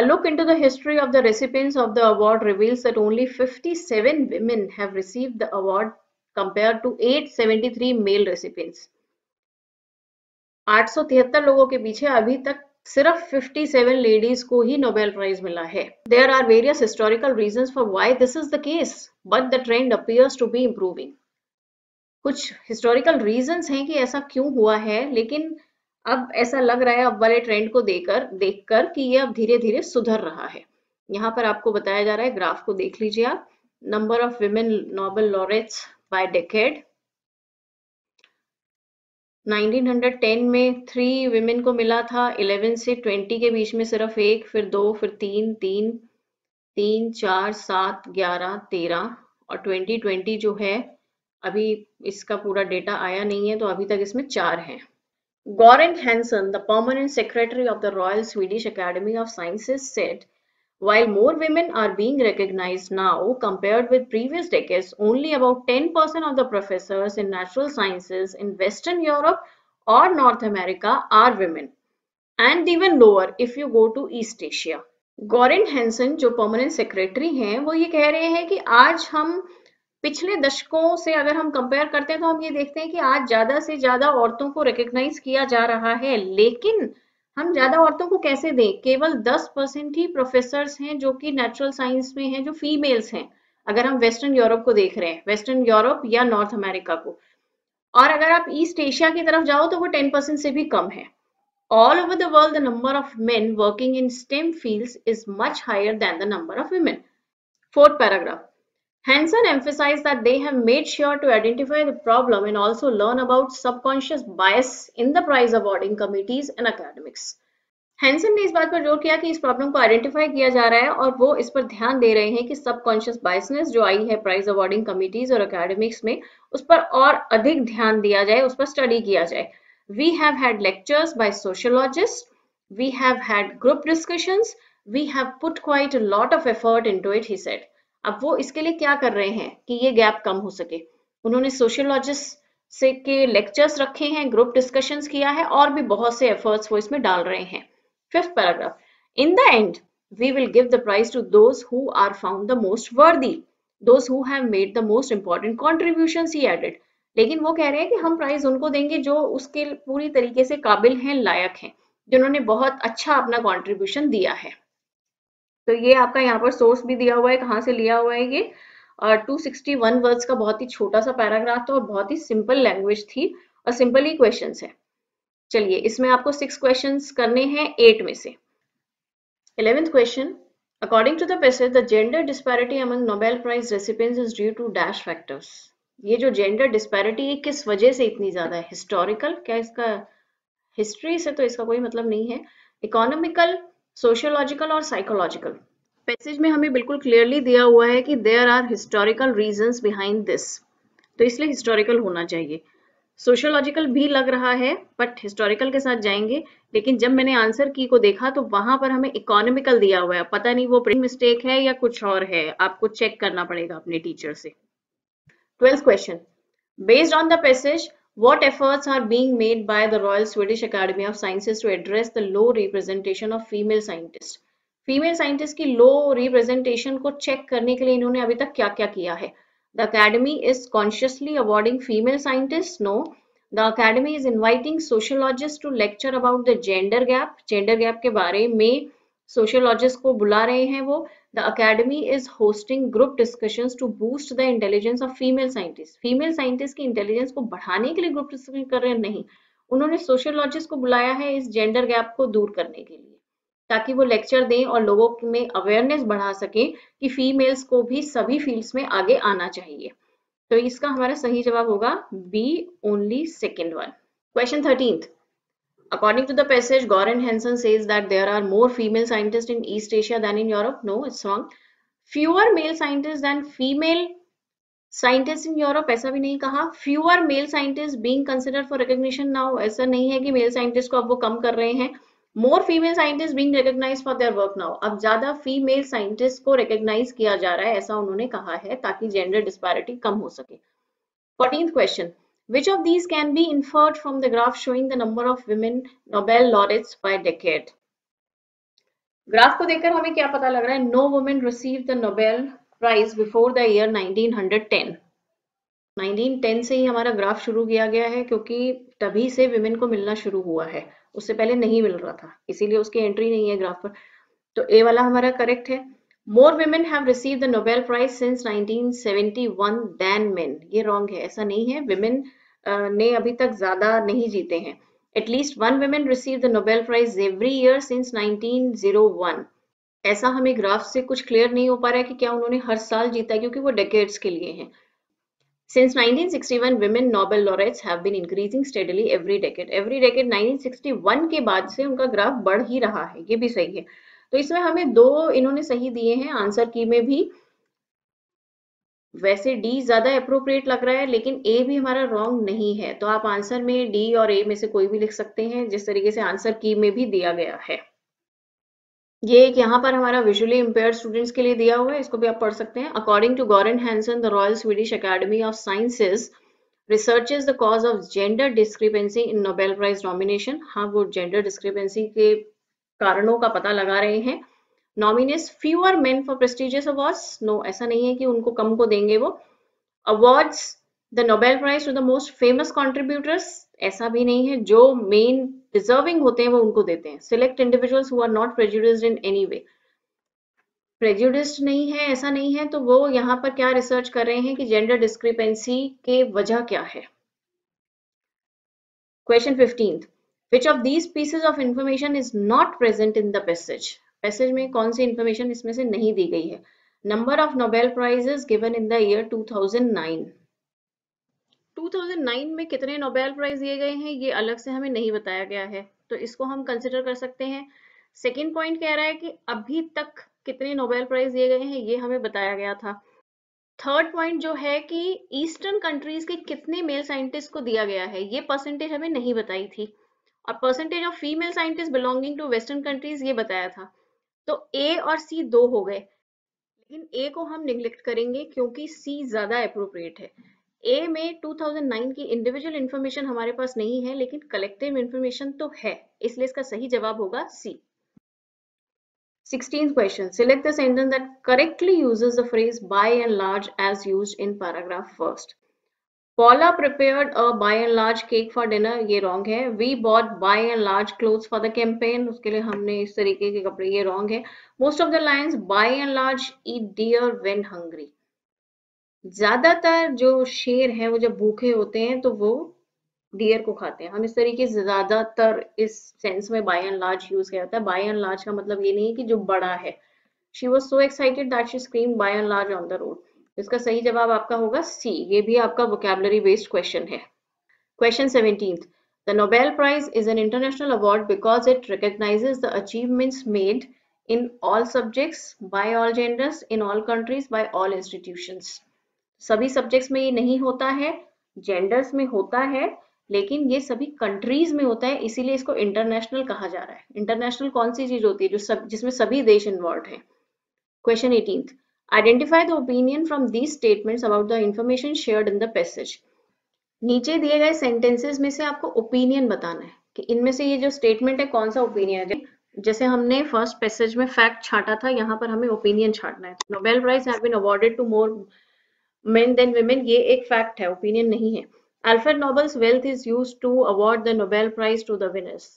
A look into the history of the recipients of the award reveals that only 57 women have received the award compared to 873 male recipients. 873 लोगों के पीछे अभी तक सिर्फ़ 57 लेडीज़ को ही नोबेल प्राइज मिला है there are various historical reason for why this is the case but the trend appears to be improving कुछ हिस्टोरिकल रीजंस हैं कि ऐसा क्यों हुआ है लेकिन अब ऐसा लग रहा है, अब वाले ट्रेंड को देखकर देखकर कि ये अब धीरे धीरे सुधर रहा है। यहाँ पर आपको बताया जा रहा है ग्राफ को देख लीजिए आप। Number of women Nobel laureates by decade 1910 में थ्री विमेन को मिला था 11 से 20 के बीच में सिर्फ़ एक, फिर दो, फिर तीन तीन तीन, चार, सात, ग्यारह, तेरह और 2020 जो है, अभी इसका पूरा डेटा आया नहीं है तो अभी तक इसमें चार हैं। Goran Hansson the permanent secretary of the Royal Swedish Academy of Sciences set While more women are being recognized now compared with previous decades, only about 10% of the professors in natural sciences in Western Europe or North America are women. And even lower if you go to East Asia. Goran Hansson जो परमानेंट सेक्रेटरी हैं वो ये कह रहे हैं कि आज हम पिछले दशकों से अगर हम कंपेयर करते हैं तो हम ये देखते हैं कि आज ज़्यादा से ज़्यादा औरतों को रिकग्नाइज किया जा रहा है। लेकिन हम ज़्यादा औरतों को कैसे दें? केवल 10 परसेंट ही प्रोफेसर हैं जो कि नेचुरल साइंस में हैं, जो फीमेल्स हैं। अगर हम वेस्टर्न यूरोप को देख रहे हैं western Europe or North America को। और अगर आप ईस्ट एशिया की तरफ़ जाओ तो वो 10 परसेंट से भी कम है। All over the world number of men working in STEM fields is much higher than the number of women fourth paragraph Hansen emphasized that they have made sure to identify the problem and also learn about subconscious bias in the prize awarding committees and academics. Hansen ने इस बात पर ज़ोर किया कि इस प्रॉब्लम को आइडेंटिफाई किया जा रहा है और वो इस पर ध्यान दे रहे हैं कि सबकॉन्शियस बायसनेस जो आई है प्राइज अवार्डिंग कमिटीज और अकेडमिक्स में, उस पर और अधिक ध्यान दिया जाए, उस पर स्टडी किया जाए we have had lectures by sociologist we have had group discussions we have put quite a lot of effort into it he said अब वो इसके लिए क्या कर रहे हैं कि ये गैप कम हो सके? उन्होंने सोशियोलॉजिस्ट से के लेक्चर्स रखे हैं ग्रुप डिस्कशंस किया है और भी बहुत से एफर्ट्स वो इसमें डाल रहे हैं। Fifth paragraph in the end we will give the prize to those who are found the most worthy. Those who have made the most important contributions लेकिन वो कह रहे हैं कि हम प्राइज उनको देंगे जो उसके पूरी तरीके से काबिल हैं, लायक हैं, जिन्होंने बहुत अच्छा अपना कंट्रीब्यूशन दिया है। तो ये आपका यहाँ पर सोर्स भी दिया हुआ है, कहाँ से लिया हुआ है ये? टू सिक्सटी वन वर्ड्स का बहुत ही छोटा सा पैराग्राफ था और बहुत ही सिंपल लैंग्वेज थी और सिंपल ही क्वेश्चन है। चलिए, इसमें आपको सिक्स क्वेश्चन करने हैं एट में से। 11th question, according to the passage, the gender disparity among nobel prize recipients is due to dash ये जो जेंडर डिस्पैरिटी है, किस वजह से इतनी ज़्यादा है? हिस्टोरिकल क्या इसका हिस्ट्री से तो इसका कोई मतलब नहीं है। इकोनॉमिकल सोशियोलॉजिकल और साइकोलॉजिकल। पैसेज में हमें बिल्कुल क्लियरली दिया हुआ है कि there are historical reasons behind this तो इसलिए हिस्टोरिकल होना चाहिए। सोशियोलॉजिकल भी लग रहा है बट हिस्टोरिकल के साथ जाएँगे। लेकिन जब मैंने आंसर की को देखा तो वहाँ पर हमें इकोनॉमिकल दिया हुआ है। पता नहीं वो प्रिंट मिस्टेक है या कुछ और है। आपको चेक करना पड़ेगा अपने टीचर से। Twelfth question based on the passage What efforts are being made by the Royal Swedish Academy of Sciences to address the low representation of female scientists? Female scientist की लो रिप्रेजेंटेशन को चेक करने के लिए इन्होंने अभी तक क्या क्या किया है the academy is consciously awarding female scientist no the academy is inviting sociologist to lecture about the gender gap gender gap के बारे में सोशियोलॉजिस्ट को बुला रहे हैं वो the academy is hosting group discussions to boost the intelligence of female scientist female scientist की इंटेलिजेंस को बढ़ाने के लिए ग्रुप डिस्कशन कर रहे हैं? नहीं। उन्होंने सोशियोलॉजिस्ट को बुलाया है इस जेंडर गैप को दूर करने के लिए, ताकि वो लेक्चर दें और लोगों में अवेयरनेस बढ़ा सके कि फीमेल्स को भी सभी फील्ड्स में आगे आना चाहिए। तो इसका हमारा सही जवाब होगा B only second one question thirteenth according to the passage goren hansen says that there are more female scientists in east asia than in europe. No, it's wrong. Fewer male scientists than female scientist in Europe ऐसा भी नहीं कहा. Fewer male scientist being consider for recognition now ऐसा नहीं है कि मेल साइंटिस्ट को अब वो कम कर रहे हैं. More female scientist being recognize for their work now अब ज़्यादा फीमेल साइंटिस्ट को रिकोगनाइज किया जा रहा है, ऐसा उन्होंने कहा है, ताकि जेंडर डिस्पैरिटी कम हो सके. Fourteen question which of these can be inferred from the graph showing the number of women Nobel laureates by decade? Graph को देखकर हमें क्या पता लग रहा है? No women receive the Nobel prize before the year 1910 1910 से ही हमारा ग्राफ शुरू किया गया है क्योंकि तभी से विमेन को मिलना शुरू हुआ है। उससे पहले नहीं मिल रहा था। इसीलिए उसकी एंट्री नहीं है ग्राफ पर। तो ए वाला हमारा करेक्ट है। More women have receive the Nobel prize since 1971 than men ये रॉन्ग है। ऐसा नहीं है। विमेन ने अभी तक ज़्यादा नहीं जीते हैं। At least one women receive the Nobel prize every year since 1901 ऐसा हमें ग्राफ से कुछ क्लियर नहीं हो पा रहा है कि क्या उन्होंने हर साल जीता है क्योंकि वो डेकेड्स के लिए हैं। Since 1961, women Nobel laureates have been increasing steadily every decade. Every decade 1961 के बाद से उनका ग्राफ बढ़ ही रहा है ये भी सही है। तो इसमें हमें दो इन्होंने सही दिए हैं आंसर की में भी। वैसे डी ज़्यादा अप्रोप्रिएट लग रहा है, लेकिन ए भी हमारा रॉन्ग नहीं है। तो आप आंसर में डी और ए में से कोई भी लिख सकते हैं, जिस तरीके से आंसर की में भी दिया गया है। ये एक यहाँ पर हमारा विजुअली इम्पेयर स्टूडेंट्स के लिए दिया हुआ है, इसको भी आप पढ़ सकते हैं। According to Goran Hansen the Royal Swedish Academy of Sciences research is the cause of gender discrepancy in Nobel prize nomination हाँ वो जेंडर डिस्क्रिपेंसी के कारणों का पता लगा रहे हैं। Nominees fewer men for prestigious awards no ऐसा नहीं है कि उनको कम को देंगे वो। Awards the Nobel prize to the most famous contributors ऐसा भी नहीं है। जो मेन डिजर्विंग होते हैं, वो उनको देते हैं। Select individuals who are not prejudiced in any way prejudiced नहीं है, ऐसा नहीं है तो वो यहाँ पर क्या रिसर्च कर रहे हैं कि जेंडर डिस्क्रिपेंसी के वजह क्या है? Question fifteenth which of these pieces of information is not present in the passage passage में कौन सी इंफॉर्मेशन इसमें से नहीं दी गई है? Number of Nobel prizes given in the year 2009 2009 में कितने नोबेल प्राइज दिए गए हैं? ये अलग से हमें नहीं बताया गया है। तो इसको हम कंसिडर कर सकते हैं। सेकेंड पॉइंट कह रहा है कि अभी तक कितने नोबेल प्राइज दिए गए हैं? ये हमें बताया गया था। थर्ड पॉइंट जो है कि ईस्टर्न कंट्रीज़ के कितने मेल साइंटिस्ट को दिया गया है? ये परसेंटेज हमें नहीं बताई थी। और percentage of female scientist belonging to western countries ये बताया था। तो ए और सी दो हो गए। लेकिन ए को हम निग्लेक्ट करेंगे क्योंकि सी ज़्यादा अप्रोप्रिएट है। ए में 2009 की इंडिविजुअल इंफॉर्मेशन हमारे पास नहीं है, लेकिन कलेक्टिव इंफॉर्मेशन तो है, इसलिए इसका सही जवाब होगा सी 16th question, select the sentence that correctly uses the phrase by and large as used in paragraph Paula prepared a by and large cake for dinner. ये wrong है. We bought by and large clothes for the campaign. उसके लिए हमने इस तरीके के कपड़े, ये wrong है. Most of the lines, by and large, eat deer when hungry. ज़्यादातर जो शेर हैं, वो जब भूखे होते हैं तो वो डियर को खाते हैं. हम इस तरीके से ज़्यादातर इस सेंस में बाय एंड लार्ज यूज़ किया जाता है. बाय एंड लार्ज का मतलब ये नहीं है कि जो बड़ा है. She was so excited that she scream by and large on the road इसका सही जवाब आपका होगा सी ये भी आपका वोकैबलरी बेस्ड क्वेश्चन है। Question seventeen the Nobel prize is an international award because it recognize the achievements made in all subjects by all genders in all countries by all institution सभी सब्जेक्ट्स में ये नहीं होता है जेंडर्स में होता है, लेकिन ये सभी कंट्रीज़ में होता है, इसीलिए इसको इंटरनेशनल कहा जा रहा है। इंटरनेशनल कौन सी चीज़ होती है जो सब, जिसमें सभी देश इन्वॉल्व हैं? Question eighteen identify the opinion from these statements about the information share in the passage नीचे दिए गए सेंटेंसेस में से आपको ओपिनियन बताना है कि इनमें से ये जो स्टेटमेंट है, कौन सा ओपिनियन है? जैसे हमने फ़र्स्ट पैसेज में फैक्ट छाटा था, यहाँ पर हमें ओपिनियन छाटना है। Nobel prize have been awarded to more men than women ये एक फैक्ट है ओपिनियन नहीं है। Alfred Nobel's wealth is use to award the Nobel prize to the winners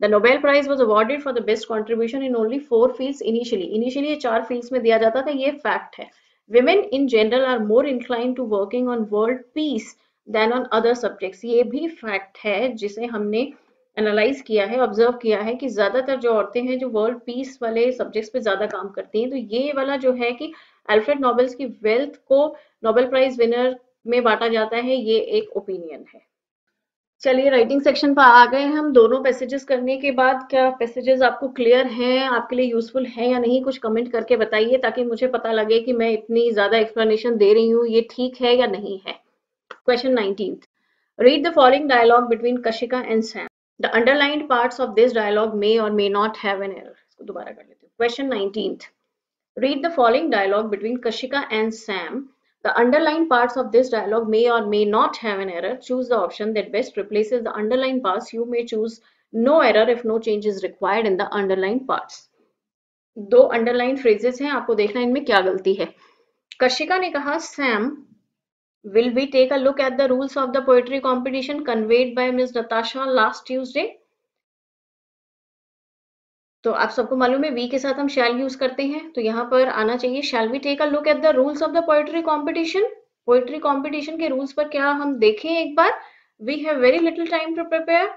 The Nobel Prize was awarded for the best contribution in only four fields initially. Initially ये चार fields में दिया जाता था ये fact है. Women in general are more inclined to working on world peace than on other subjects. ये भी fact है जिसे हमने एनालाइज किया है ऑब्ज़र्व किया है कि ज़्यादातर जो औरतें हैं जो वर्ल्ड पीस वाले सब्जेक्ट्स पे ज़्यादा काम करती हैं तो ये वाला जो है कि अल्फ्रेड नोबेल्स की वेल्थ को नोबेल प्राइज विनर में बांटा जाता है ये एक ओपिनियन है चलिए राइटिंग सेक्शन पर आ गए हम। दोनों पैसेजेस करने के बाद क्या पैसेजेस आपको क्लियर हैं, आपके लिए यूजफुल है या नहीं, कुछ कमेंट करके बताइए ताकि मुझे पता लगे कि मैं इतनी ज़्यादा एक्सप्लेनेशन दे रही हूँ, ये ठीक है या नहीं है। Question nineteen read the following dialogue between Kashika and Sam the underlined parts of this dialogue may or may not इसको दोबारा कर लेते हैं। Question nineteen read the following dialogue between Kashika and Sam The underlined parts of this dialogue may or may not have an error. Choose the option that best replaces the underlined parts. You may choose no error if no change is required in the underlined parts. दो underlined phrases हैं आपको देखना इनमें क्या गलती है कशिका ने कहा Sam will we take a look at the rules of the poetry competition conveyed by Ms. Natasha last Tuesday? तो आप सबको मालूम है वी के साथ हम शैल यूज़ करते हैं। तो यहाँ पर आना चाहिए shall we take a look at the rules of the poetry competition poetry competition के रूल्स पर क्या हम देखें एक बार? We have very little time to prepare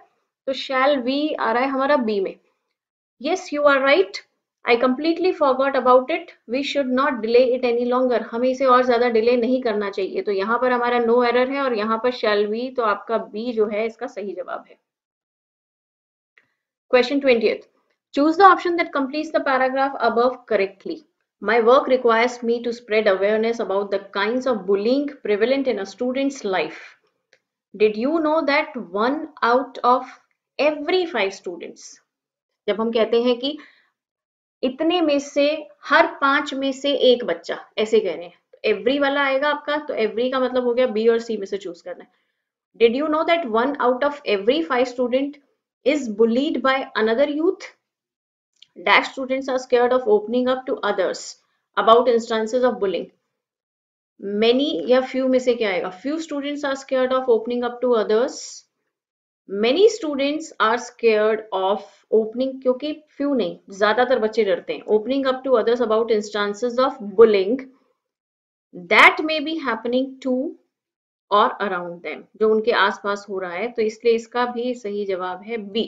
तो शैल वी आ रहा है हमारा बी में। Yes you are right I completely forgot about it we should not delay it any longer हमें इसे और ज़्यादा डिले नहीं करना चाहिए। तो यहाँ पर हमारा नो no एरर है और यहाँ पर शैल वी तो आपका बी जो है, इसका सही जवाब है। Question twenty Choose the option that completes the paragraph above correctly. My work requires me to spread awareness about the kinds of bullying prevalent in a student's life. Did you know that one out of every five students जब हम कहते हैं कि इतने में से हर पाँच में से एक बच्चा ऐसे कह रहे हैं तो एवरी वाला आएगा आपका तो एवरी का मतलब हो गया बी और सी में से चूज़ करना है did you know that one out of every five student is bullied by another youth dash students are scared of opening up to others about instances of bullying many या few में से क्या आएगा few students are scared of opening up to others many students are scared of opening क्योंकि few नहीं ज़्यादातर बच्चे डरते हैं opening up to others about instances of bullying that may be happening to और around them जो उनके आसपास हो रहा है तो इसलिए इसका भी सही जवाब है B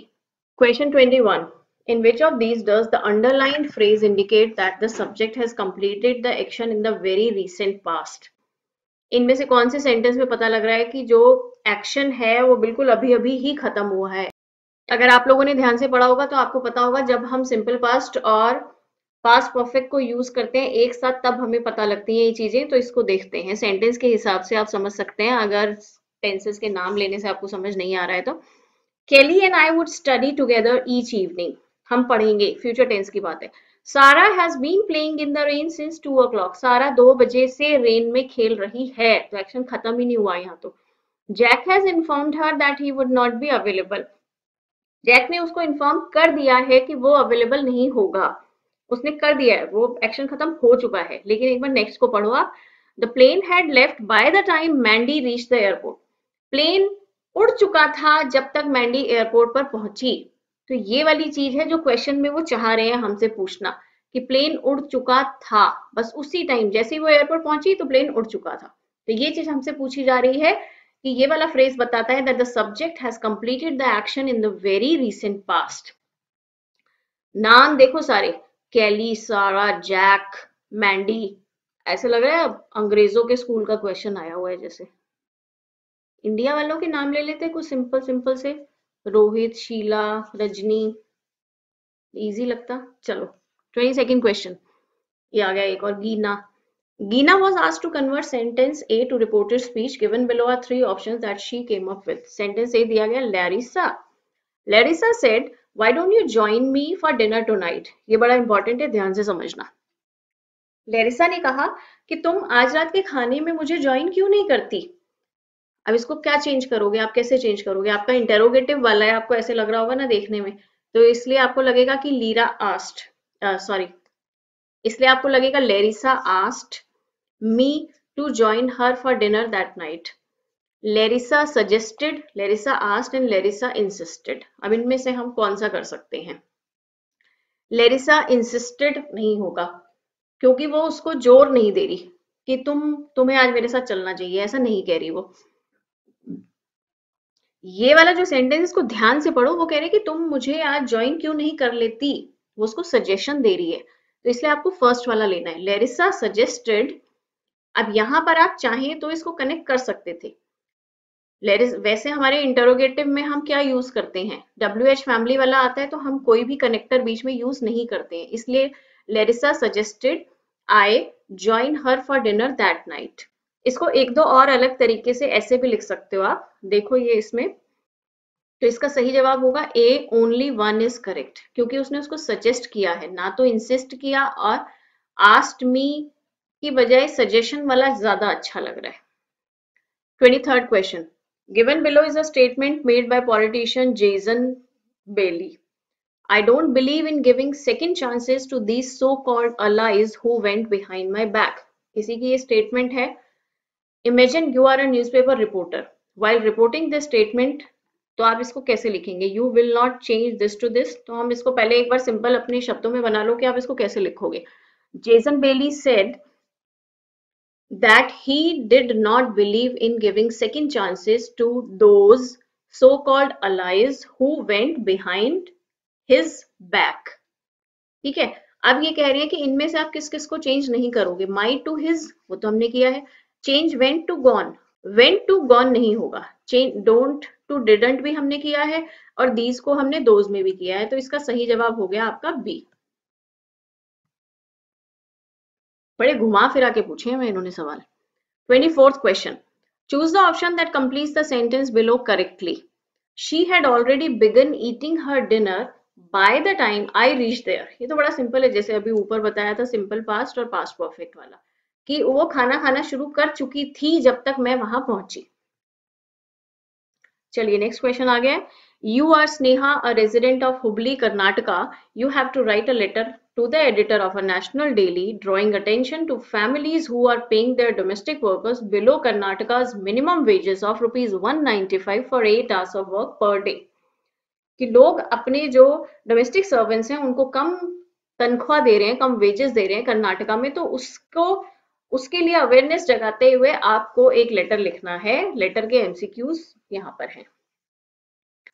question 21 In which of these does the underlined phrase indicate that the subject has completed the action in the very recent past? इनमें से कौन से सेंटेंस में पता लग रहा है कि जो एक्शन है, वो बिल्कुल अभी अभी ही खत्म हुआ है? अगर आप लोगों ने ध्यान से पढ़ा होगा तो आपको पता होगा, जब हम सिंपल पास्ट और पास्ट परफेक्ट को यूज़ करते हैं एक साथ, तब हमें पता लगती हैं ये चीज़ें तो इसको देखते हैं। सेंटेंस के हिसाब से आप समझ सकते हैं, अगर टेंसेस के नाम लेने से आपको समझ नहीं आ रहा है तो। Kelly and I would study together each evening हम पढ़ेंगे फ्यूचर टेंस की बात है। Sarah has been playing in the rain since two o'clock Sarah दो बजे से रेन में खेल रही है। तो एक्शन खत्म ही नहीं हुआ यहाँ तो। Jack has informed her that he would not be available Jack ने उसको इन्फॉर्म कर दिया है कि वो अवेलेबल नहीं होगा। उसने कर दिया है। वो एक्शन खत्म हो चुका है। लेकिन एक बार नेक्स्ट को पढ़ो आप। The plane had left by the time Mandy reach the airport plane उड़ चुका था जब तक मैंडी एयरपोर्ट पर पहुँची। तो ये वाली चीज़ है जो क्वेश्चन में वो चाह रहे हैं हमसे पूछना, कि प्लेन उड़ चुका था, बस उसी टाइम जैसे ही वो एयरपोर्ट पहुँची तो प्लेन उड़ चुका था। तो ये चीज़ हमसे पूछी जा रही है कि ये वाला फ्रेज बताता है that the subject has completed the action in the very recent past नाम देखो सारे, कैली, सारा, जैक, मैंडी, ऐसे लग रहा है अंग्रेज़ों के स्कूल का क्वेश्चन आया हुआ है जैसे। इंडिया वालों के नाम ले लेते हैं कुछ सिंपल सिंपल से। रोहित, शीला, रजनी। इजी लगता? चलो। ट्वेंटी सेकेंड क्वेश्चन ये आ गया एक और, गीना। गीना वॉज़ आज to convert sentence A to reported speech given below are three option that she came up with sentence A दिया गया Larissa Larissa said why don't you join me for dinner tonight ये बड़ा इंपॉर्टेंट है, ध्यान से समझना। लेरिसा ने कहा कि तुम आज रात के खाने में मुझे ज्वाइन क्यों नहीं करती? अब इसको क्या चेंज करोगे? आप कैसे चेंज करोगे? आपका इंटेरोगेटिव वाला है, आपको ऐसे लग रहा होगा ना देखने में। तो इसलिए आपको लगेगा कि लीरा आस्ट सॉरी इसलिए आपको लगेगा, Larissa asked me to join her for dinner that night Larissa suggested Larissa asked and Larissa insisted अब इनमें से हम कौन सा कर सकते हैं? लेरिसा इंसिस्टेड नहीं होगा, क्योंकि वो उसको ज़ोर नहीं दे रही कि तुम, तुम्हें आज मेरे साथ चलना चाहिए, ऐसा नहीं कह रही वो। ये वाला जो सेंटेंस इसको ध्यान से पढ़ो, वो कह रहे कि तुम मुझे आज ज्वाइन क्यों नहीं कर लेती? वो उसको सजेशन दे रही है। तो इसलिए आपको फ़र्स्ट वाला लेना है। लेरिसा सजेस्टेड अब यहाँ पर आप चाहें तो इसको कनेक्ट कर सकते थे। लेरिस वैसे हमारे इंटरोगेटिव में हम क्या यूज़ करते हैं? डब्ल्यू एच फैमिली वाला आता है तो हम कोई भी कनेक्टर बीच में यूज़ नहीं करते हैं। इसलिए Larissa suggested I join her for dinner that night इसको एक दो और अलग तरीके से ऐसे भी लिख सकते हो आप। देखो ये इसमें। तो इसका सही जवाब होगा A only one is correct क्योंकि उसने उसको सजेस्ट किया है। ना तो इंसिस्ट किया और आस्ट मी की बजाय सजेशन वाला ज़्यादा अच्छा लग रहा है। Twenty third question given below is a statement made by politician Jason Bailey I don't believe in giving second chances to these so-called allies who went behind my back. इसी की ये स्टेटमेंट है imagine you are newspaper reporter while reporting this statement तो आप इसको कैसे लिखेंगे? You will not change this to this तो हम इसको पहले एक बार सिंपल अपने शब्दों में बना लो कि आप इसको कैसे लिखोगे। Jason Bailey said that he did not believe in giving second chances to those so called allies who went behind his back ठीक है? अब ये कह रही है कि इनमें से आप किस किस को चेंज नहीं करोगे? माई टू हिज वो तो हमने किया है। Change went to gone went to gone नहीं होगा. चेंज डोंट टू डिडंट भी हमने किया है और दीज को हमने दोज में भी किया है तो इसका सही जवाब हो गया आपका बी बड़े घुमा फिरा के पूछे हैं इन्होंने सवाल. Twenty fourth question choose the option that complete the sentence below correctly she had already begun eating her dinner by the time I reach there ये तो बड़ा सिंपल है, जैसे अभी ऊपर बताया था सिंपल पास्ट और पास्ट परफेक्ट वाला. कि वो खाना खाना शुरू कर चुकी थी जब तक मैं वहाँ पहुँची। चलिए नेक्स्ट क्वेश्चन आ गया you are Sneha a resident of Hubli Karnataka you have to write a letter to the editor of a national daily drawing attention to families who are paying their domestic workers below Karnataka minimum wages of rupees one for eight hours of work per day कि लोग अपने जो डोमेस्टिक सर्वेंट्स हैं, उनको कम तनख्वाह दे रहे हैं, कम वेजेस दे रहे हैं कर्नाटका में तो उसको उसके लिए अवेयरनेस जगाते हुए आपको एक लेटर लिखना है। लेटर के एमसीक्यूज यहाँ पर है।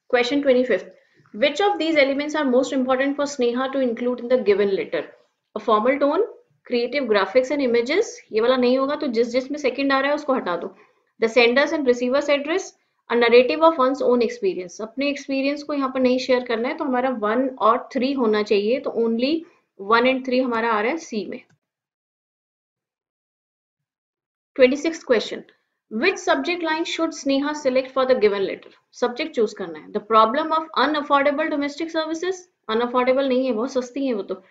Question 25 which of these elements are most important for Sneha to include in the given letter a formal tone creative graphics and images ये वाला नहीं होगा तो जिस जिस में सेकंड आ रहा है उसको हटा दो। The senders and receivers address a narrative of one's own experience अपने एक्सपीरियंस को यहाँ पर नहीं शेयर करना है तो हमारा वन और थ्री होना चाहिए तो ओनली वन एंड थ्री हमारा आ रहा है सी में। 26th question. Which subject line should Sneha select for the given letter? Subject choose करना है. The problem of unaffordable domestic services. Unaffordable नहीं है बहुत सस्ती है वो तो.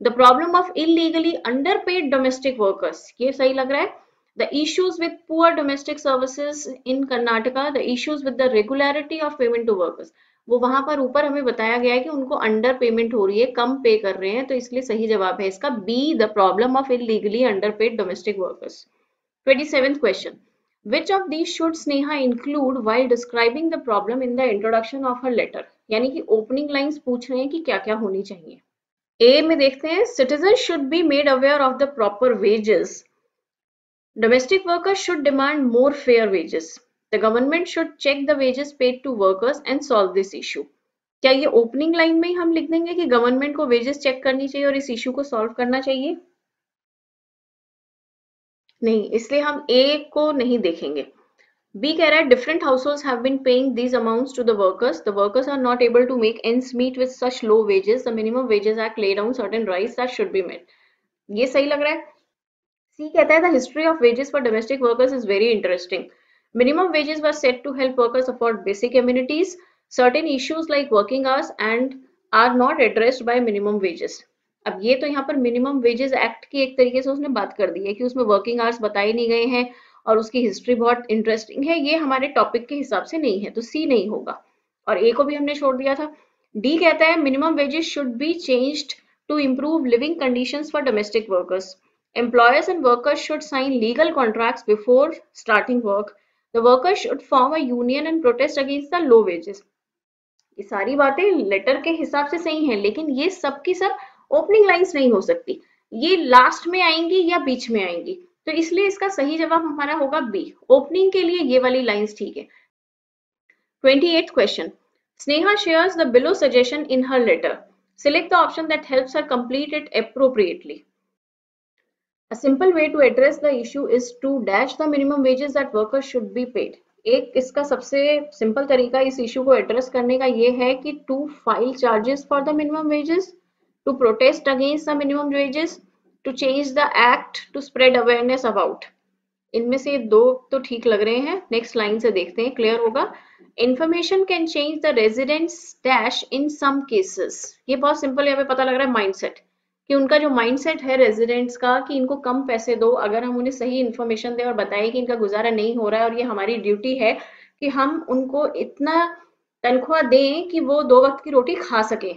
The problem of illegally underpaid domestic workers. ये सही लग रहा है. The issues with poor domestic services in Karnataka. The issues with the regularity of payment to workers. वो वहाँ पर ऊपर हमें बताया गया है कि उनको अंडर पेमेंट हो रही है कम पे कर रहे हैं तो इसलिए सही जवाब है इसका B the problem of illegally underpaid domestic workers 27th question. Which of these should Sneha include while describing the problem in the introduction of her letter? यानी कि opening lines पूछ रहे हैं कि क्या क्या होनी चाहिए A में देखते हैं citizens should be made aware of the proper wages. Domestic workers should demand more fair wages. The government should check the wages paid to workers and solve this issue क्या ये ओपनिंग लाइन में ही हम लिख देंगे कि गवर्नमेंट को वेजेस चेक करनी चाहिए और इस इशू को सॉल्व करना चाहिए नहीं, इसलिए हम ए को नहीं देखेंगे। बी कह रहा है different house have been paying these amounts to the workers the workers are not able to make ends meet with such low wages the minimum wages act lay down certain rights that should be made ये सही लग रहा है? सी कहता है the history of wages for domestic workers is very interesting Minimum wages were set to help workers afford basic amenities. Certain issues like working hours and are not addressed by minimum wages. अब ये तो यहाँ पर मिनिमम वेजेस एक्ट की एक तरीके से उसने बात कर दी है कि उसमें वर्किंग आवर्स बताए नहीं गए हैं और उसकी हिस्ट्री बहुत इंटरेस्टिंग है, ये हमारे टॉपिक के हिसाब से नहीं है तो सी नहीं होगा। और ए को भी हमने छोड़ दिया था। डी कहता है minimum wages should be changed to improve living conditions for domestic workers employers and workers should sign legal contracts before starting work. The workers should form a union and protest against the low wages. ये सारी बातें लेटर के हिसाब से सही हैं, लेकिन ये सब की सब ओपनिंग लाइंस नहीं हो सकती। ये लास्ट में आएँगी या बीच में आएँगी? तो इसलिए इसका सही जवाब हमारा होगा बी ओपनिंग के लिए ये वाली लाइंस ठीक है। Twenty question Sneha shares the below suggestion in her letter select the option that helps her complete it appropriately. A simple way to address the issue is to dash the minimum wages that workers should be paid. एक इसका सबसे सिंपल तरीका इस इशू को एड्रेस करने का ये है कि to file charges for the minimum wages to protest against the minimum wages to change the act to spread awareness about इनमें से दो तो ठीक लग रहे हैं। नेक्स्ट लाइन से देखते हैं। क्लियर होगा? Information can change the residents dash in some cases ये बहुत सिंपल पे पता लग रहा है माइंडसेट कि उनका जो माइंडसेट है रेजिडेंट्स का, कि इनको कम पैसे दो, अगर हम उन्हें सही इन्फॉर्मेशन दें और बताएँ कि इनका गुजारा नहीं हो रहा है और ये हमारी ड्यूटी है, कि हम उनको इतना तनख्वाह दें कि वो दो वक्त की रोटी खा सके।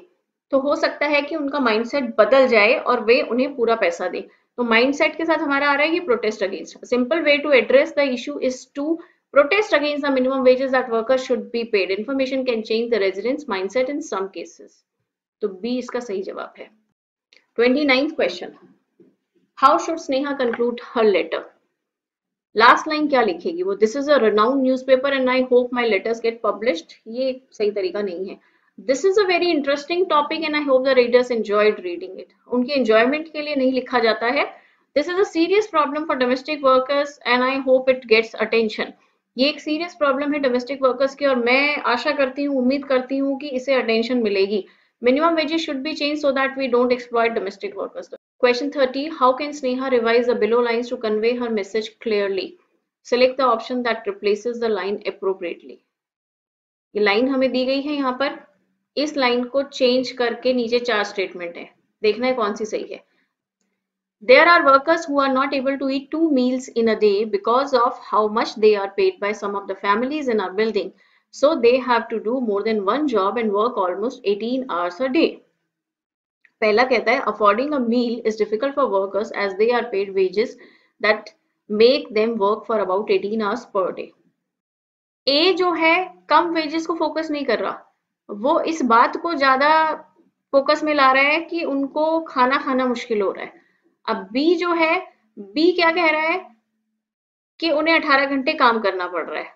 तो हो सकता है कि उनका माइंडसेट बदल जाए और वे उन्हें पूरा पैसा दे। तो माइंडसेट के साथ हमारा आ रहा है ये protest against simple way to address the issue is to protest against the minimum wages that worker should be paid information can change the residence mindset in some cases तो बी इसका सही जवाब है। Twenty question how should Sneha conclude her letter last line क्या लिखेगी वो? This is a renowned news and I hope my letters get publish ये सही तरीका नहीं है। This is a very interesting topic and I hope the readers enjoyed reading it उनके एंजॉयमेंट के लिए नहीं लिखा जाता है। This is a problem for domestic workers and I hope it gets attention ये एक सीरियस प्रॉब्लम है डोमेस्टिक वर्कर्स की और मैं आशा करती हूँ, उम्मीद करती हूँ कि इसे अटेंशन मिलेगी। Minimum wages should be change so that we don't exploited domestic workers question thirty how can Sneha revise the below lines to convey her message clearly select the option that replaces the line appropriately ये लाइन हमें दी गई है यहाँ पर। इस लाइन को चेंज करके नीचे चार स्टेटमेंट है। देखना है कौन सी सही है। There are workers who are not able to eat two meals in a day because of how much they are paid by some of the families in our building so they have to do more than one job and work almost eighteen hours a day पहला कहता है affording a meal is difficult for workers as they are paid wages that make them work for about eighteen hours per day A जो है, कम वेजेस को फोकस नहीं कर रहा। वो इस बात को ज़्यादा फोकस में ला रहा है कि उनको खाना खाना मुश्किल हो रहा है। अब बी जो है बी क्या कह रहा है कि उन्हें 18 घंटे काम करना पड़ रहा है।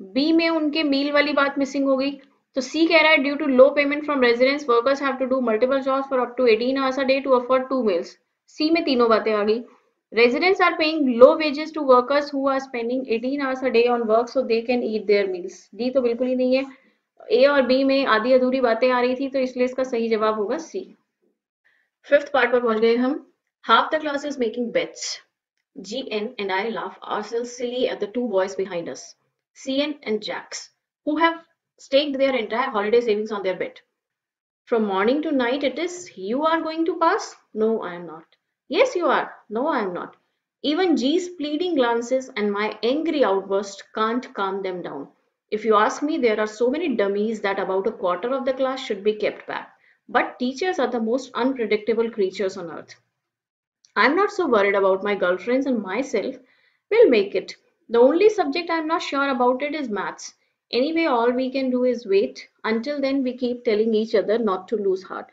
बी में उनके मील वाली बात मिसिंग हो गई। तो सी कह रहा है due to low payment from residence workers have to do multiple jobs for up to 18 hours a day to afford two meals C में तीनों बातें आ गई। Residents are paying low wages to workers who are spending 18 hours a day on work so they can eat their meals D तो बिल्कुल ही नहीं है। ए और बी में आधी अधूरी बातें आ रही थी तो इसलिए इसका सही जवाब होगा सी फिफ्थ पार्ट पर पहुँच गए हम. Half the class is making bets G N and I laugh our silly at the two boys behind us C N and Jacques who have staked their entire holiday savings on their bet from morning to night it is you are going to pass no I am not yes you are no I am not even G's pleading glances and my angry outbursts can't calm them down If you ask me, there are so many dummies that about a quarter of the class should be kept back. But teachers are the most unpredictable creatures on earth. I'm not so worried about my girlfriends and myself. We'll make it. The only subject I'm not sure about it is maths. Anyway, all we can do is wait. Until then, we keep telling each other not to lose heart.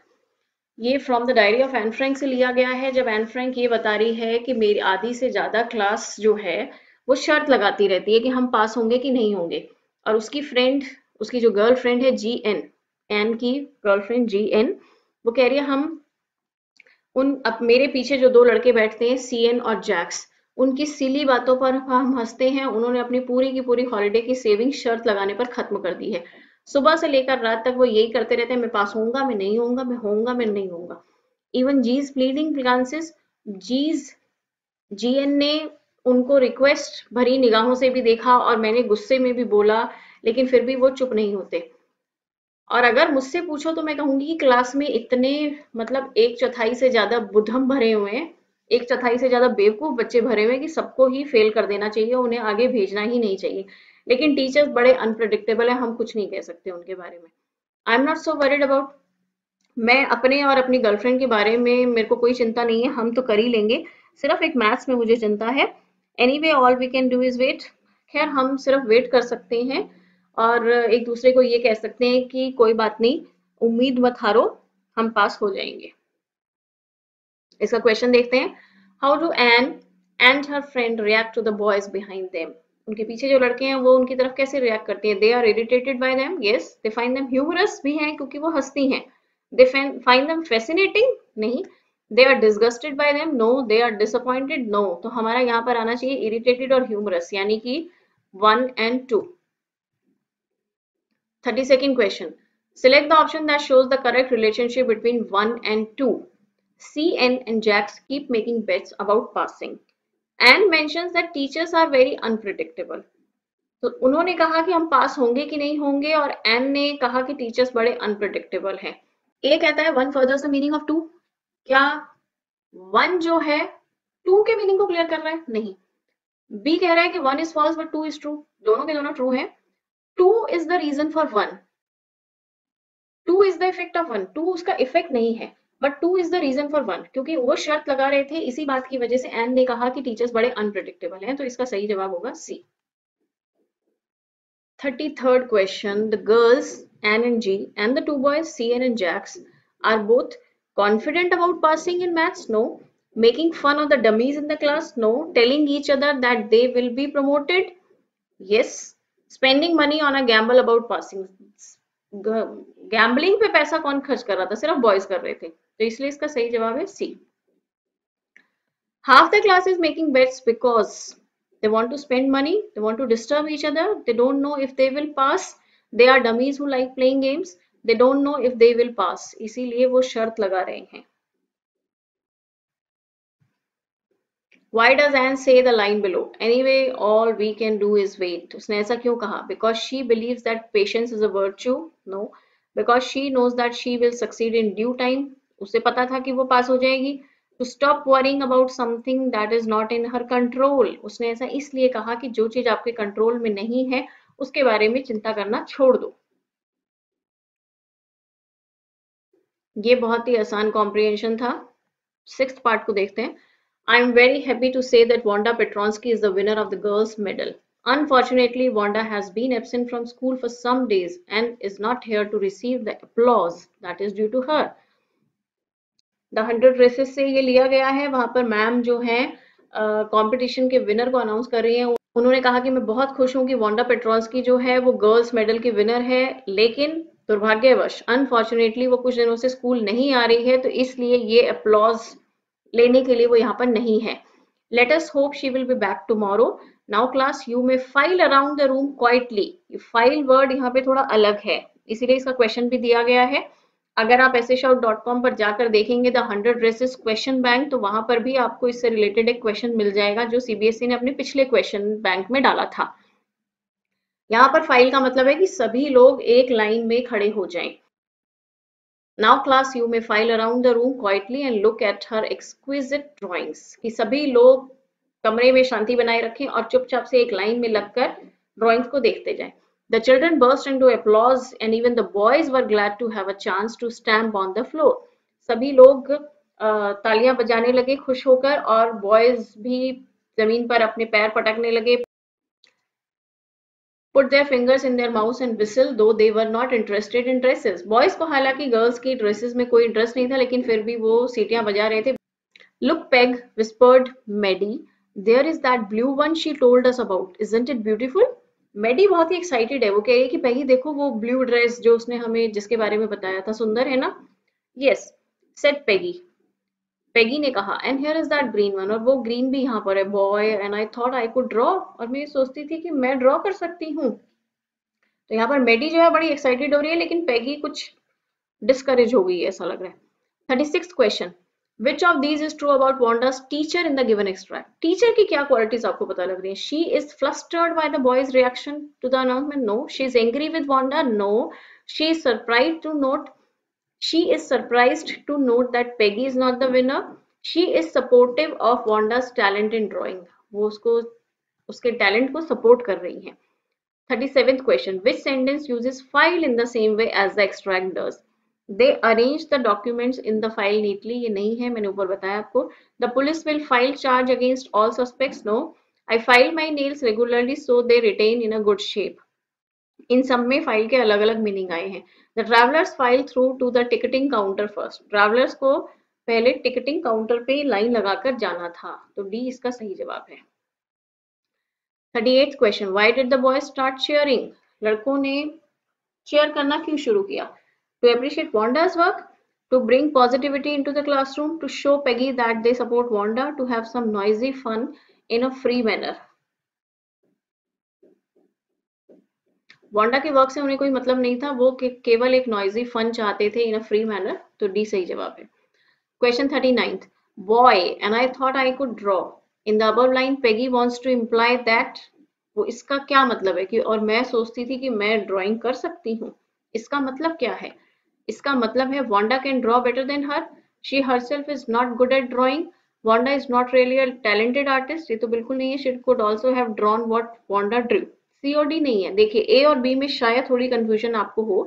ये from the diary of Anne Frank से लिया गया है जब एन फ्रैंक ये बता रही है कि मेरी आधी से ज़्यादा क्लास जो है वो शर्त लगाती रहती है कि हम पास होंगे कि नहीं होंगे और उसकी फ्रेंड उसकी जो गर्ल फ्रेंड है जी एन एन की गर्लफ्रेंड जी एन वो कह रही है, हम उन, अब मेरे पीछे जो दो लड़के बैठते हैं सी एन और जैक्स उनकी सिली बातों पर हम हँसते हैं, उन्होंने अपनी पूरी की पूरी हॉलीडे की सेविंग शर्त लगाने पर खत्म कर दी है। सुबह से लेकर रात तक वो यही करते रहते हैं, मैं पास होऊँगा, मैं नहीं होऊँगा, मैं होऊँगा, मैं नहीं होऊँगा। इवन जीज प्लीडिंग फ्रांसिस जीज जीएन ने उनको रिक्वेस्ट भरी निगाहों से भी देखा और मैंने गुस्से में भी बोला, लेकिन फिर भी वो चुप नहीं होते। और अगर मुझसे पूछो तो मैं कहूँगी कि क्लास में इतने मतलब एक चौथाई से ज़्यादा बुधम भरे हुए हैं, एक चौथाई से ज़्यादा बेवकूफ़ बच्चे भरे हुए हैं कि सबको ही फेल कर देना चाहिए, उन्हें आगे भेजना ही नहीं चाहिए। लेकिन टीचर्स बड़े अनप्रडिक्टेबल है, हम कुछ नहीं कह सकते उनके बारे में। I am not so worried about मैं अपने और अपनी गर्लफ्रेंड के बारे में मेरे को कोई चिंता नहीं है, हम तो कर ही लेंगे। सिर्फ़ एक मैथ्स में मुझे चिंता है। Anyway all we can do is wait खैर, हम सिर्फ़ वेट कर सकते हैं और एक दूसरे को ये कह सकते हैं कि कोई बात नहीं, उम्मीद मत हारो, हम पास हो जाएँगे। इसका क्वेश्चन देखते हैं। How do Ann and her friend react to the boys behind them उनके पीछे जो लड़के हैं, वो उनकी तरफ़ कैसे रिएक्ट करती हैं? They are irritated by them yes they find them humorous भी हैं क्योंकि वो हंसती हैं। दे फाइंड देम फैसिनेटिंग नहीं। They are disgusted by them no they are disappointed no तो हमारा यहाँ पर आना चाहिए इरिटेटेड और ह्यूमरस यानी कि one and two thirty second question select the option that shows the correct relationship between one and two Sean and Jacks keep making bets about passing and mentions teachers are very unpredictable तो उन्होंने कहा कि हम पास होंगे कि नहीं होंगे और एन ने कहा कि टीचर्स बड़े अनप्रिडिक्टेबल हैं। ए कहता है one furthers the meaning of two क्या वन जो है टू के मीनिंग को क्लियर कर रहा है? नहीं. बी कह रहा है कि one is false but two is true दोनों के दोनों ट्रू है. Two is the reason for one two is the effect of one two उसका इफ़ेक्ट नहीं है but two is the reason for one क्योंकि वो शर्त लगा रहे थे इसी बात की वजह से एन ने कहा कि टीचर्स बड़े अनप्रिडिक्टेबल हैं तो इसका सही जवाब होगा C thirty third question the girls Ann and G and the two boys Sean and Jacks are both Confident about passing in maths? No. Making fun of the dummies in the class? No. Telling each other that they will be promoted? Yes. Spending money on a gamble about passing? Gambling पे पैसा कौन खर्च कर रहा था सिर्फ बॉयज कर रहे थे तो इसलिए इसका सही जवाब है सी half the class is making bets because they want to spend money they want to disturb each other they don't know if they will pass they are dummies who like playing games they don't know if they will pass इसीलिए वो शर्त लगा रहे हैं Why does Anne say the line below? Anyway, all we can do is wait. उसने ऐसा क्यों कहा? Because she believes that patience is a virtue? No. Because she knows that she will succeed in due time. उसे पता था कि वो पास हो जाएगी. To stop worrying about something that is not in her control. उसने ऐसा इसलिए कहा कि जो चीज़ आपके कंट्रोल में नहीं है उसके बारे में चिंता करना छोड़ दो ये बहुत ही आसान कॉम्प्रिहेंशन था। सिक्स पार्ट को देखते हैं। I am very happy to say that Wanda Petronski is the winner of the girls medal Unfortunately, Wanda has been absent from school for some days and is not here to receive the applause that is due to her. The hundred dresses से ये लिया गया है। वहाँ पर मैम जो है कंपटीशन uh, के विनर को अनाउंस कर रही हैं। उन्होंने कहा कि मैं बहुत खुश हूँ कि वांडा पेट्रॉन्स की जो है वो गर्ल्स मेडल की विनर है। लेकिन दुर्भाग्यवश अनफॉर्चुनेटली वो कुछ दिनों से स्कूल नहीं आ रही है तो इसलिए ये अप्लॉज लेने के लिए वो यहाँ पर नहीं है। Let us hope she will be back tomorrow now class you may file around the room quietly file word यहाँ पे थोड़ा अलग है, इसीलिए इसका क्वेश्चन भी दिया गया है। अगर आप एस पर जाकर देखेंगे the hundred dresses question bank तो वहाँ पर भी आपको इससे रिलेटेड एक क्वेश्चन मिल जाएगा, जो सीबीएसई e ने अपने पिछले क्वेश्चन बैंक में डाला था। यहाँ पर फ़ाइल का मतलब है कि सभी लोग एक लाइन में खड़े हो जाएँ। Now class you may file around the room quietly and look at her exquisite drawings कि सभी लोग कमरे में शांति बनाए रखें और चुपचाप से एक लाइन में लगकर ड्रॉइंग्स को देखते जाएँ। The children burst into applause and even the boys were glad to have a chance to stamp on the floor. सभी लोग तालियाँ बजाने लगे, खुश होकर और बॉयज़ भी ज़मीन पर अपने पैर पटकने लगे put their fingers in their mouths and whistle though they were not interested in dresses boys को हालाँकि girls की dresses में कोई interest नहीं था लेकिन फिर भी वो सीटियाँ बजा रहे थे look peg whispered Maddie there is that blue one she told us about isn't it beautiful Maddie बहुत ही एक्साइटेड है वो कह रही है कि पहले देखो वो ब्लू ड्रेस जो उसने हमें जिसके बारे में बताया था सुंदर है ना यस सेट पेगी पेगी ने कहा and here is that green one और वो ग्रीन भी यहाँ पर है boy and I thought I could draw और मैं सोचती थी कि मैं ड्रॉ कर सकती हूँ तो यहाँ पर मेडी जो है बड़ी एक्साइटेड हो रही है लेकिन पेगी कुछ डिस्करेज हो गई है ऐसा लग रहा है thirty six question Which of these is true about Wanda's teacher in the given extract? Teacher की क्या qualities आपको पता लग रही है? She is flustered by the boy's reaction to the announcement. No. She is angry with Wanda. No. She is surprised to note. She is surprised to note that Peggy is not the winner. She is supportive of Wanda's talent in drawing. वो उसको उसके talent को support कर रही है. 37th question. Which sentence uses file in the same way as the extract does? They arrange the documents in the file neatly ये नहीं है मैंने ऊपर बताया आपको the police will file charge against all suspects no I file my nails regularly so they retain in a good shape इन सब में फ़ाइल के अलग अलग मीनिंग आए हैं। The travellers file through to the ticketing counter first travellers को पहले टिकटिंग काउंटर पे लाइन लगाकर जाना था। तो डी इसका सही जवाब है। Thirty eight question why did the boy start sharing लड़कों ने शेयर करना क्यों शुरू किया? To appreciate Wanda's work, to bring positivity into the classroom, to show Peggy that they support Wanda, to have some noisy fun in a free manner. Wanda के वर्क से उन्हें कोई मतलब नहीं था वो के, केवल एक नॉइजी फन चाहते थे इन अ फ्री मैनर तो डी सही जवाब है। Question thirty ninth boy and I thought I could draw in the above line Peggy wants to imply that वो इसका क्या मतलब है कि और मैं सोचती थी कि मैं ड्राइंग कर सकती हूँ। इसका मतलब क्या है? इसका मतलब है Wanda can draw better than her she herself is not good at drawing Wanda is not really a talented artist ये तो बिल्कुल नहीं है। She could also have drawn what Wanda drew C और डी नहीं है। देखिए ए और बी में शायद थोड़ी कंफ्यूजन आपको हो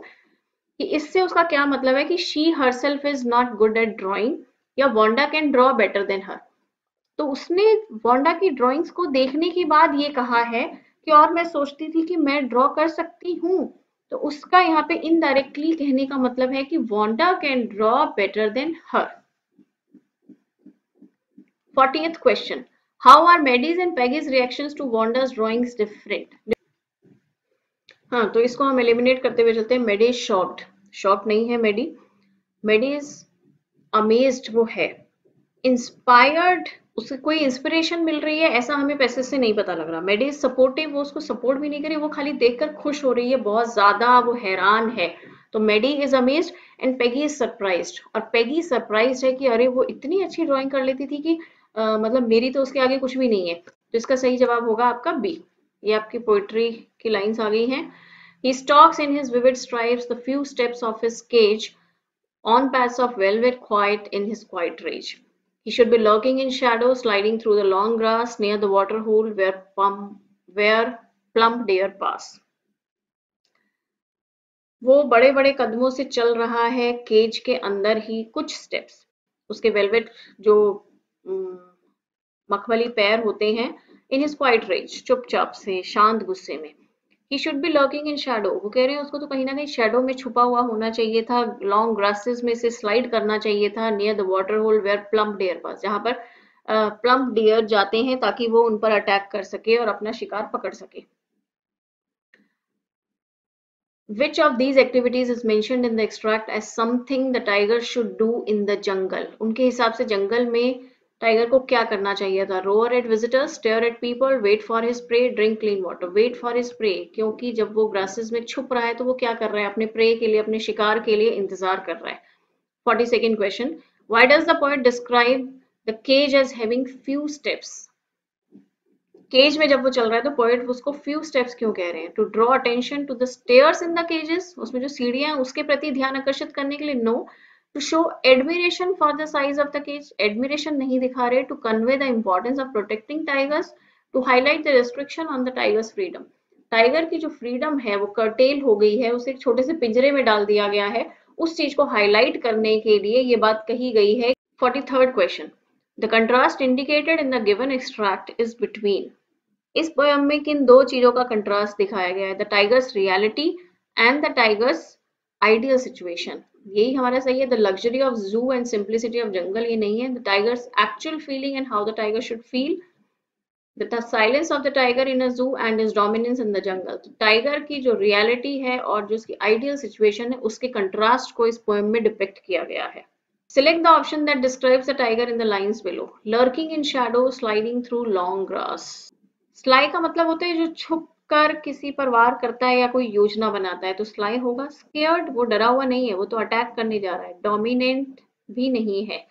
कि इससे उसका क्या मतलब है कि she herself is not good at drawing या Wanda can draw better than her तो उसने वांडा की ड्राइंग्स को देखने के बाद ये कहा है कि और मैं सोचती थी कि मैं ड्रॉ कर सकती हूँ तो उसका यहाँ पे इनडायरेक्टली कहने का मतलब है कि Wanda can draw better than her forty question how are Maddie's and Peggy's reaction to Wanda's drawings different हाँ तो इसको हम एलिमिनेट करते हुए चलते हैं मेडी शॉक्ड शॉक नहीं है मेडी मेडी इज़ अमेज्ड वो है. इंस्पायर्ड उससे कोई इंस्पिरेशन मिल रही है ऐसा हमें पैसे से नहीं पता लग रहा। मेडी इज़ सपोर्टिव वो उसको सपोर्ट भी नहीं करी वो खाली देखकर खुश हो रही है बहुत ज़्यादा वो हैरान है। तो Maddie is amaze and Peggy is surprise और पेगी सरप्राइज़ है कि अरे वो इतनी अच्छी ड्रॉइंग कर लेती थी कि आ, मतलब मेरी तो उसके आगे कुछ भी नहीं है। तो इसका सही जवाब होगा आपका बी ये आपकी पोइट्री की लाइन्स आ गई हैं He stalks in his vivid stripes the few steps of his cage on paths of velvet quiet in his quiet rage. He should be lurking in shadow, sliding through the long grass near the water hole where, pum, where plump deer pass. वो बड़े बड़े कदमों से चल रहा है केज के अंदर ही कुछ स्टेप्स उसके वेलवेट जो मखमली पैर होते हैं इन इज़ क्वाइट रेज चुपचाप से शांत गुस्से में ही should be lurking in shadow वो कह रहे हैं, उसको तो कहीं ना कहीं शेडो में छुपा हुआ होना चाहिए था लॉन्ग ग्रासेस में से स्लाइड करना चाहिए था near the water hole where plump deer pass जहाँ पर प्लम्प डियर जाते हैं ताकि वो उन पर अटैक कर सके और अपना शिकार पकड़ सके Which of these activities is mentioned in the extract as something the tiger should do in the jungle? उनके हिसाब से जंगल में टाइगर को क्या करना चाहिए था? Roar at visitors stare at people wait for his prey drink clean water wait for his prey क्योंकि जब वो ग्रासेस में छुप रहा है तो वो क्या कर रहा है? अपने प्रे के लिए, अपने शिकार के लिए इंतज़ार कर रहा है। Forty second question why does the poet describe the cage as having few steps cage में जब वो चल रहा है तो पोएट उसको फ्यू स्टेप्स क्यों कह रहे हैं? To draw attention to the stairs in the cages उसमें जो सीढ़ियाँ हैं, उसके प्रति ध्यान आकर्षित करने के लिए no no. To show admiration for the size of the cage, admiration नहीं दिखा रहे, to convey the importance of protecting tigers, to highlight the restriction on the tigers freedom. Tiger की जो फ्रीडम है, वो कर्टेल हो गई है, उसे एक छोटे से पिंजरे में डाल दिया गया है। उस चीज़ को हाईलाइट करने के लिए ये बात कही गई है। Forty third question the contrast indicated in the given extract is between इस पोयम में किन दो चीज़ों का कंट्रास्ट दिखाया गया है? The tiger's reality and the tiger's ideal situation यही हमारा सही है the luxury of zoo and simplicity of jungle ये नहीं है the tiger's actual feeling and how the tiger should feel the silence of the tiger in a zoo and is dominance in the jungle tiger की जो रियलिटी है और जो उसकी आइडियल सिचुएशन है उसके कंट्रास्ट को इस पोएम में डिपेक्ट किया गया है Select the option that describes the tiger in the lines below. Lurking in shadow, sliding through long grass. Sly का मतलब होता है जो छुप कर किसी पर वार करता है या कोई योजना बनाता है तो स्लाई होगा। स्केयर्ड वो डरा हुआ नहीं है, वो तो अटैक करने जा रहा है। डोमिनेंट भी नहीं है,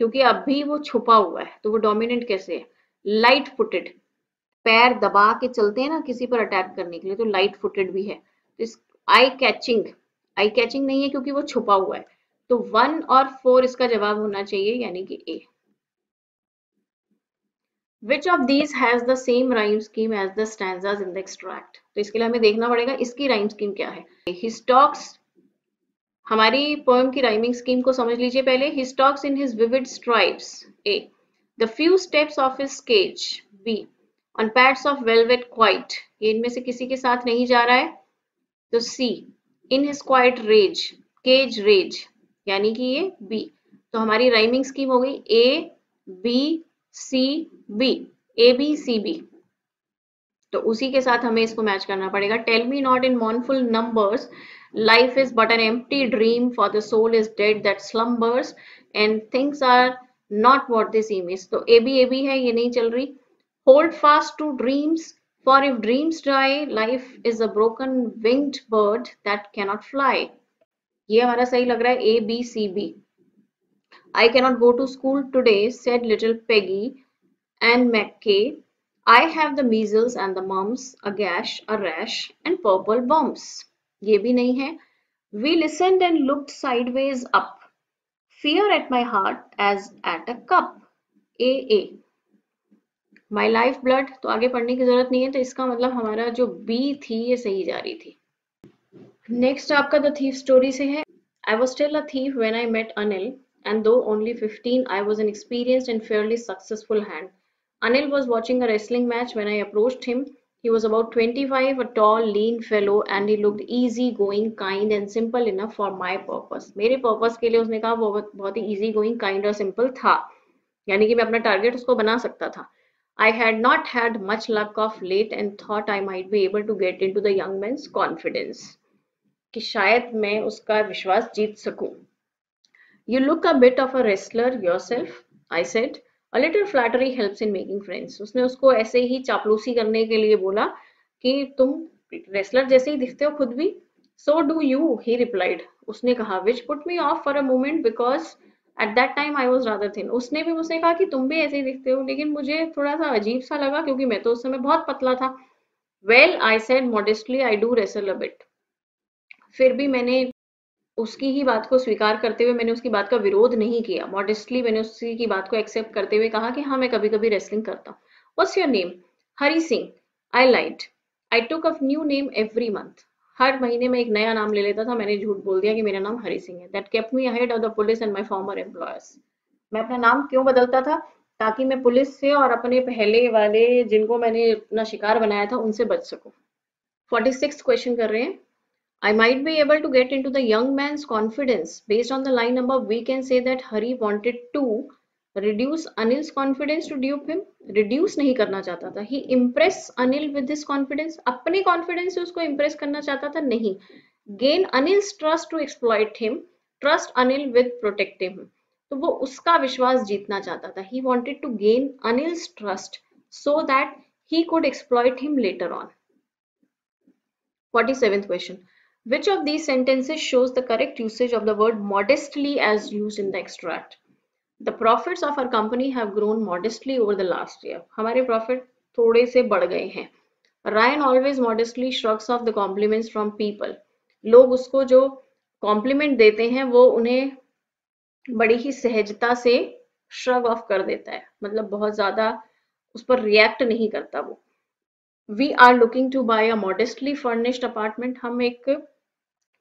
क्योंकि अब भी वो छुपा हुआ है तो वो डोमिनेंट कैसे है? लाइट फुटेड पैर दबा के चलते हैं ना किसी पर अटैक करने के लिए तो लाइट फुटेड भी है। तो इस आई कैचिंग आई कैचिंग नहीं है क्योंकि वो छुपा हुआ है। तो वन और फोर इसका जवाब होना चाहिए, यानी कि A which of these has the same rhyme scheme as the stanzas in the extract तो इसके लिए हमें देखना पड़ेगा, इसकी राइम स्कीम क्या है? हिस्टॉक्स हमारी पोएम की राइमिंग स्कीम को समझ लीजिए पहले। He stalks in his vivid stripes A the few steps of his cage B on pads of velvet quiet ये इनमें से किसी के साथ नहीं जा रहा है। तो C in his quiet rage cage rage यानी कि ये बी तो हमारी राइमिंग स्कीम हो गई A B C B A B C B तो उसी के साथ हमें इसको मैच करना पड़ेगा। Tell me not in mournful numbers life is but an empty dream for the soul is dead that slumbers and things are not what this image तो ए बी ए बी है, ये नहीं चल रही। Hold fast to dreams for if dreams die life is a broken winged bird that cannot fly ये हमारा सही लग रहा है A B C B I cannot go to school today said little Peggy Ann McKay I have the measles and the mumps a gash a rash and purple bumps ये भी नहीं है। We listen and looked sideways up fear at my heart as at a cup. A A my life blood तो आगे पढ़ने की ज़रूरत नहीं है तो इसका मतलब हमारा जो बी थी, ये सही जा रही थी। नेक्स्ट आपका द थीफ स्टोरी से है। I was still a thief when I met Anil and though only 15 i was an experienced and fairly successful hand anil was watching a wrestling match when i approached him he was about 25 a tall lean fellow and he looked easy going kind and simple enough for my purpose मेरे पर्पस के लिए उसने कहा वो बहुत ही easy going kind और simple था यानी कि मैं अपना टारगेट उसको बना सकता था I had not had much luck of late and thought I might be able to get into the young man's confidence. कि शायद मैं उसका विश्वास जीत सकूँ look a bit of a wrestler yourself I said a little flattery helps in making friends उसने उसको ऐसे ही चापलूसी करने के लिए बोला कि तुम रेसलर जैसे ही दिखते हो खुद भी so do you he replied उसने कहा which put me off for a moment because at that time I was rather thin उसने भी मुझसे कहा कि तुम भी ऐसे ही दिखते हो, लेकिन मुझे थोड़ा सा अजीब सा लगा क्योंकि मैं तो उस समय बहुत पतला था। Well I said modestly I do wrestle a bit फिर भी मैंने उसकी ही बात को स्वीकार करते हुए मैंने उसकी बात का विरोध नहीं किया। मॉडेस्टली मैंने उसी की बात को एक्सेप्ट करते हुए कहा कि हाँ मैं कभी कभी रेसलिंग करता हूँ। What's your name Hari Singh I lied I took a new name every month हर महीने में एक नया नाम ले लेता था। मैंने झूठ बोल दिया कि मेरा नाम हरी सिंह है। That kept me ahead of the police and my former employers मैं अपना नाम क्यों बदलता था? ताकि मैं पुलिस से और अपने पहले वाले जिनको मैंने अपना शिकार बनाया था, उनसे बच सकूँ। 46 क्वेश्चन कर रहे हैं। I might be able to get into the young man's confidence. Based on the line number, we can say that Hari wanted to reduce Anil's confidence to dupe him. Reduce नहीं करना चाहता था. He impress Anil with his confidence. अपने confidence से उसको impress करना चाहता था नहीं. Gain Anil's trust to exploit him. Trust Anil with protecting him. तो वो उसका विश्वास जीतना चाहता था. He wanted to gain Anil's trust so that he could exploit him later on. 47th question. Which of these sentences shows the correct usage of the word modestly as used in the extract? The profits of our company have grown modestly over the last year. हमारे profit थोड़े से बढ़ गए हैं. Ryan always modestly shrugs off the compliments from people. लोग उसको जो compliment देते हैं वो उन्हें बड़ी ही सहजता से shrug off कर देता है मतलब बहुत ज़्यादा उस पर react नहीं करता वो we are looking to buy a modestly furnished apartment हम एक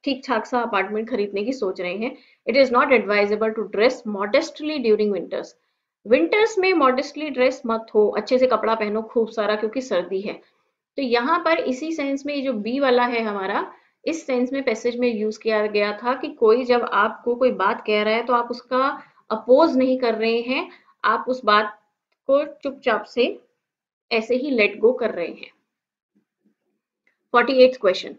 ठीक ठाक सा अपार्टमेंट खरीदने की सोच रहे हैं। It is not advisable to dress modestly during winters winters में मॉडेस्टली ड्रेस मत हो, अच्छे से कपड़ा पहनो, खूब सारा, क्योंकि सर्दी है। तो यहाँ पर इसी सेंस में जो बी वाला है हमारा, इस सेंस में पैसेज में यूज़ किया गया था कि कोई जब आपको कोई बात कह रहा है तो आप उसका अपोज नहीं कर रहे हैं। आप उस बात को चुपचाप से ऐसे ही लेट गो कर रहे हैं। Forty eight question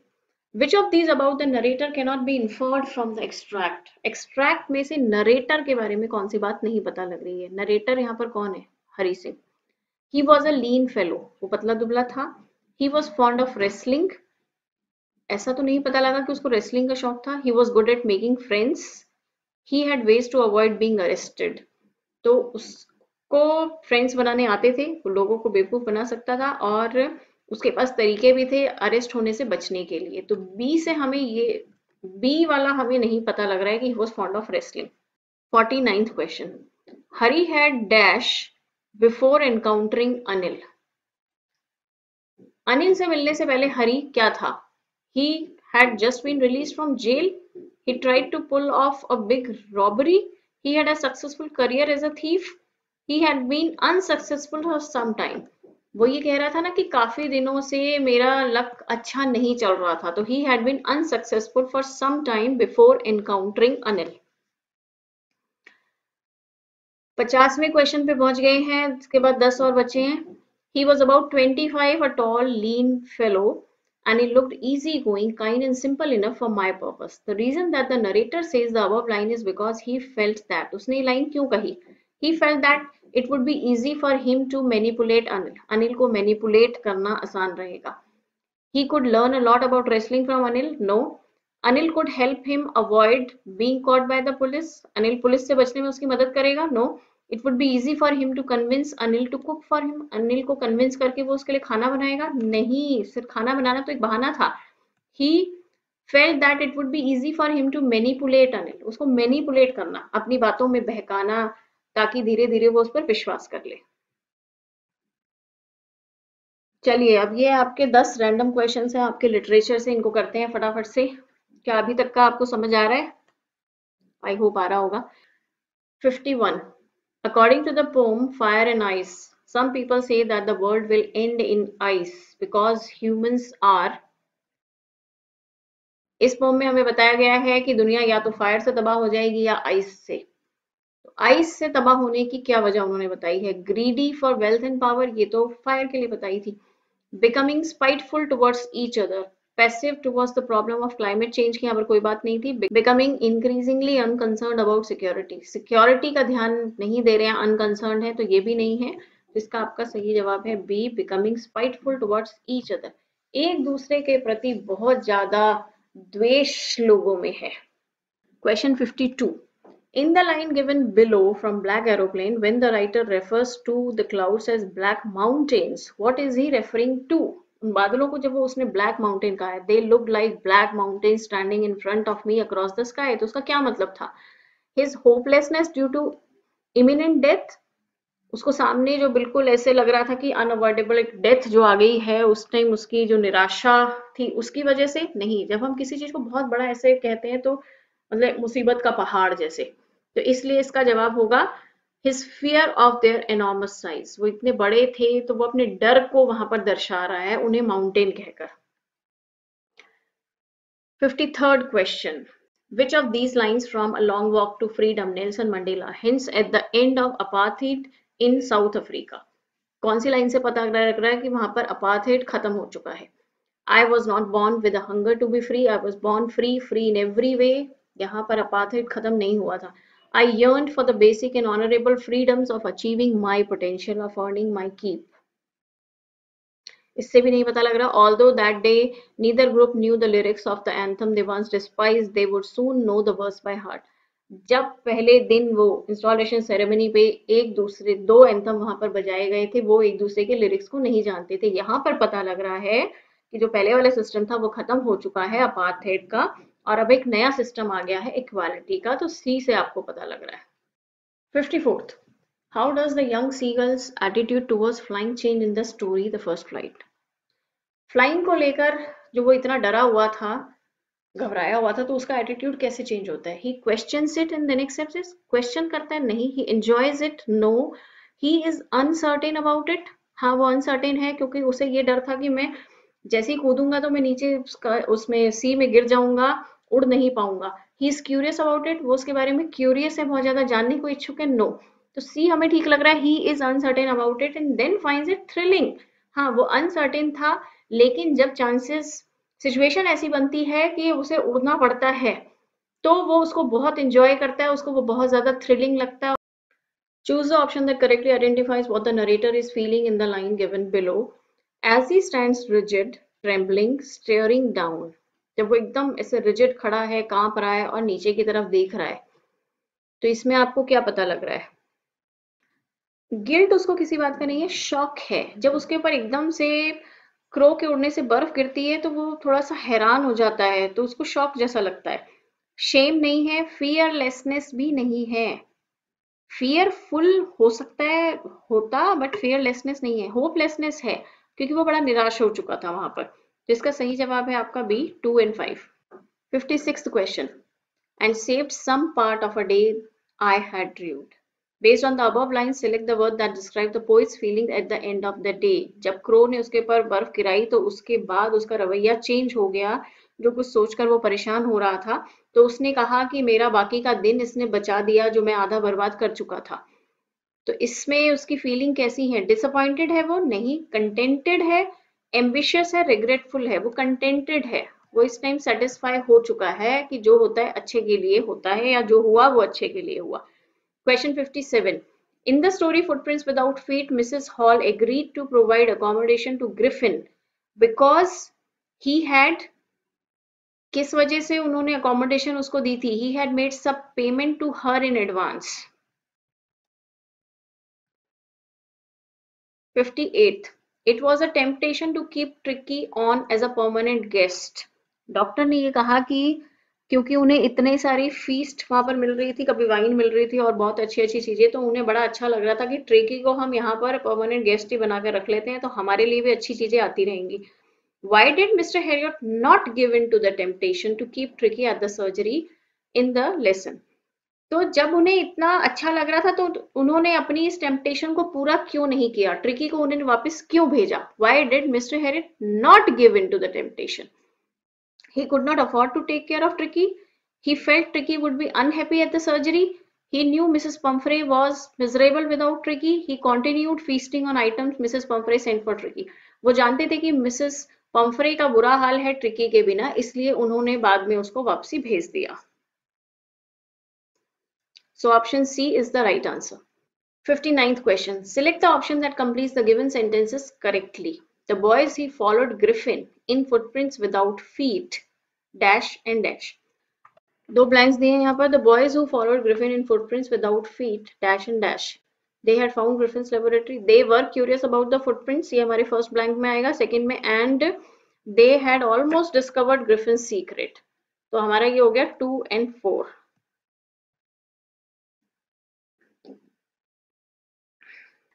which of these about the narrator cannot be inferred from the extract extract में से नरेटर के बारे में कौन सी बात नहीं पता लग रही है? नरेटर यहाँ पर कौन है? Hari Singh. He was a lean fellow वो पतला दुबला था। He was fond of wrestling ऐसा तो नहीं पता लगा कि उसको रेसलिंग का शौक था। He was good at making friends he had ways to avoid being arrested तो उसको फ्रेंड्स बनाने आते थे। वो लोगों को बेवकूफ़ बना सकता था और उसके पास तरीके भी थे अरेस्ट होने से बचने के लिए। तो बी से हमें ये बी वाला हमें नहीं पता लग रहा है कि was fond of wrestling forty ninth question Hari had dash before encountering Anil Anil से मिलने से पहले हरी क्या था? He had just been released from jail he tried to pull off a big robbery. He had a successful career as a thief. He had been unsuccessful for some time वो ये कह रहा था ना कि काफ़ी दिनों से मेरा लक अच्छा नहीं चल रहा था तो he had been unsuccessful for some time before encountering Anil पचासवें क्वेश्चन पे पहुँच गए हैं, उसके बाद दस और बचे हैं। He was about twenty five a tall lean fellow and he looked easy going kind and simple enough for my purpose the reason that the narrator says the above line is because he felt that उसने लाइन क्यों कही? He felt that it would be easy for him to manipulate Anil. Anil को manipulate करना आसान रहेगा. He could learn a lot about wrestling from Anil. No. Anil could help him avoid being caught by the police. Anil police से बचने में उसकी मदद करेगा. No. It would be easy for him to convince Anil to cook for him Anil को कन्विंस करके वो उसके लिए खाना बनाएगा नहीं सिर्फ़ खाना बनाना तो एक बहाना था he felt that it would be easy for him to manipulate Anil उसको मैनिपुलेट करना, अपनी बातों में बहकाना ताकि धीरे धीरे वो उस पर विश्वास कर ले। चलिए अब ये आपके दस रैंडम क्वेश्चन हैं आपके लिटरेचर से इनको करते हैं फटाफट से। क्या अभी तक का आपको समझ आ रहा है? आई होप आ रहा होगा। Fifty one According to the poem Fire and Ice, some people say that the world will end in ice because humans are इस पोम में हमें बताया गया है कि दुनिया या तो फायर से तबाह हो जाएगी या आइस से। आइस से तबाह होने की क्या वजह उन्होंने बताई है? Greedy for wealth and power ये तो फायर के लिए बताई थी। Becoming spiteful towards each other passive towards the problem of climate change की यहाँ पर कोई बात नहीं थी। Becoming increasingly unconcerned about security security का ध्यान नहीं दे रहे हैं अनकंसर्न है तो ये भी नहीं है। इसका आपका सही जवाब है B becoming spiteful towards each other एक दूसरे के प्रति बहुत ज़्यादा द्वेष लोगों में है। Question 52 In the line given below from Black Aeroplane, when the writer refers to the clouds as black mountains, what is he referring to? उन बादलों को जब वो उसने ब्लैक माउंटेन कहा है they look like black mountain standing in front of me across the sky तो उसका क्या मतलब था? His hopelessness due to imminent death उसको सामने जो बिल्कुल ऐसे लग रहा था कि अनअवॉइडेबल एक डेथ जो आ गई है उस टाइम उसकी जो निराशा थी उसकी वजह से नहीं। जब हम किसी चीज़ को बहुत बड़ा ऐसे कहते हैं तो मतलब मुसीबत का पहाड़ जैसे। तो इसलिए इसका जवाब होगा his fear of their enormous size वो इतने बड़े थे तो वो अपने डर को वहाँ पर दर्शा रहा है, उन्हें माउंटेन कहकर। Fifty third question which of these lines from a long walk to freedom, nelson mandela, hints at the end of apartheid in south africa? कौन सी लाइन से पता लग रहा है कि वहाँ पर अपार्थेड खत्म हो चुका है? I was not born with hunger to be free I was born free free in every way यहाँ पर अपार्थेड खत्म नहीं हुआ था। I yearned for the basic and honorable freedoms of achieving my potential of earning my keep. इससे भी नहीं पता लग रहा although that day neither group knew the lyrics of the anthem they once despised they would soon know the verse by heart जब पहले दिन वो इंस्टॉलेशन सेरेमनी पे एक दूसरे दो एंथम वहाँ पर बजाए गए थे वो एक दूसरे के लिरिक्स को नहीं जानते थे यहाँ पर पता लग रहा है कि जो पहले वाला सिस्टम था वो खत्म हो चुका है अपार्थेड का और अब एक नया सिस्टम आ गया है इक्वालिटी का तो सी से आपको पता लग रहा है। Fifty fourth how does the young seagull's attitude towards flying change in the story the first flight flying को लेकर जो वो इतना डरा हुआ था, घबराया हुआ था तो उसका एटीट्यूड कैसे चेंज होता है? He question it and then accept question करता है, नहीं he enjoys it no he is uncertain about it हाँ वो अनसर्टेन है, क्योंकि उसे ये डर था कि मैं जैसे ही कूदूँगा तो मैं नीचे उसका, उसमें सी में गिर जाऊँगा उड़ नहीं पाऊँगा। He is curious about it वो उसके बारे में क्यूरियस है, बहुत ज़्यादा जानने को इच्छुक है नो तो सी हमें ठीक लग रहा है he is uncertain about it and then find it thrilling हाँ वो अनसर्टेन था, लेकिन जब चांसेस सिचुएशन ऐसी बनती है कि उसे उड़ना पड़ता है तो वो उसको बहुत इंजॉय करता है, उसको वो बहुत ज़्यादा थ्रिलिंग लगता है। Choose the option that correctly identifies what the narrator is feeling in the line given below as he stands rigid trembling staring down जब वो एकदम ऐसे रिजिड खड़ा है, काँप रहा है और नीचे की तरफ़ देख रहा है तो इसमें आपको क्या पता लग रहा है? गिल्ट उसको किसी बात का नहीं है, शॉक है। जब उसके ऊपर एकदम से क्रो के उड़ने से बर्फ़ गिरती है तो वो थोड़ा सा हैरान हो जाता है तो उसको शॉक जैसा लगता है। शेम नहीं है फियरलेसनेस भी नहीं है। फियरफुल हो सकता है, होता बट फियरलेसनेस नहीं है। होपलेसनेस है, क्योंकि वो बड़ा निराश हो चुका था वहाँ पर। इसका सही जवाब है आपका B two and five fifty six question and saved some part of a day I had dreamed Based on the above lines, select the word that describe the poet's feeling at the end of the day. जब क्रो ने उसके ऊपर बर्फ़ गिराई तो उसके बाद उसका रवैया चेंज हो गया जो कुछ सोचकर वो परेशान हो रहा था। तो उसने कहा कि मेरा बाकी का दिन इसने बचा दिया जो मैं आधा बर्बाद कर चुका था। तो इसमें उसकी फीलिंग कैसी है? डिसअपॉइंटेड है वो? नहीं. कंटेंटेड है? एम्बिशियस है रिग्रेटफुल है वो कंटेंटेड है वो इस टाइम सेटिस्फाई हो चुका है कि जो होता है अच्छे के लिए होता है या जो हुआ वो अच्छे के लिए हुआ Question 57. In the story Footprints Without Feet, Mrs. Hall agreed to provide accommodation to Griffin because he had किस वजह से उन्होंने अकोमोडेशन उसको दी थी he had made some payment to her in advance 58 it was a temptation to keep tricky on as a permanent guest. Doctor ने ये कहा कि क्योंकि उन्हें इतने सारी फीस्ट वहाँ पर मिल रही थी, कभी वाइन मिल रही थी और बहुत अच्छी अच्छी चीज़ें तो उन्हें बड़ा अच्छा लग रहा था कि ट्रेकी को हम यहाँ पर परमानेंट गेस्ट ही बनाकर रख लेते हैं तो हमारे लिए भी अच्छी चीज़ें आती रहेंगी। Why did Mr Herriot not give in to the temptation to keep Tricki at the surgery in the lesson तो जब उन्हें इतना अच्छा लग रहा था तो उन्होंने अपनी इस टेम्पटेशन को पूरा क्यों नहीं किया ट्रिकी को उन्होंने वापस क्यों भेजा why did Mr Herriot not give in to the temptation He could not afford to take care of Tricky. He felt Tricky would be unhappy at the surgery. He knew Mrs. Pumphrey was miserable without Tricky. He continued feasting on items Mrs. Pumphrey sent for Tricky. वो जानते थे कि मिसेस पम्फ्रे का बुरा हाल है ट्रिकी के बिना इसलिए उन्होंने बाद में उसको वापसी भेज दिया So option C is the right answer. 59th question. Select the option that completes the given sentences correctly. The boys he followed Griffin in footprints without feet dash and dash दो blanks दिए यहाँ पर the boys who followed Griffin in footprints without feet dash and dash they had found Griffin's laboratory they were curious about the footprints ये हमारे first blank में आएगा second में and they had almost discovered Griffin's secret तो हमारा ये हो गया two and four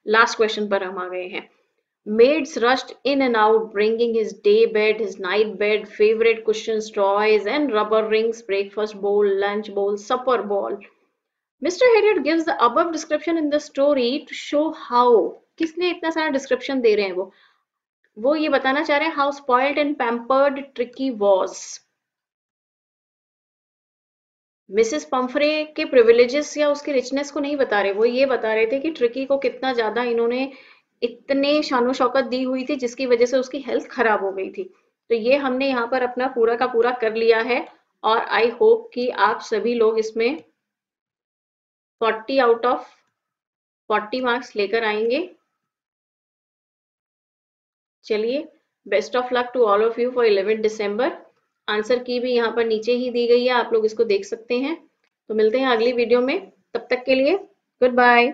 last question पर हम आ गए हैं। Maids rushed in and out bringing his day bed his night bed favourite question toys and rubber rings breakfast bowl lunch bowl supper bowl Mr Herriot gives the above description in the story to show how किसने इतना सारा डिस्क्रिप्शन दे रहे हैं वो? वो ये बताना चाह रहे हैं how spoiled and pampered Tricki was Mrs Pumphrey के प्रिविलेजेस या उसके रिचनेस को नहीं बता रहे, वो ये बता रहे थे कि ट्रिकी को कितना ज़्यादा इन्होंने इतने शानो शौकत दी हुई थी, जिसकी वजह से उसकी हेल्थ खराब हो गई थी। तो ये हमने यहाँ पर अपना पूरा का पूरा कर लिया है और आई होप कि आप सभी लोग इसमें 40 आउट ऑफ़ 40 मार्क्स लेकर आएँगे। चलिए best of luck to all of you for 11 December answer key भी यहाँ पर नीचे ही दी गई है, आप लोग इसको देख सकते हैं। तो मिलते हैं अगली वीडियो में, तब तक के लिए गुड बाय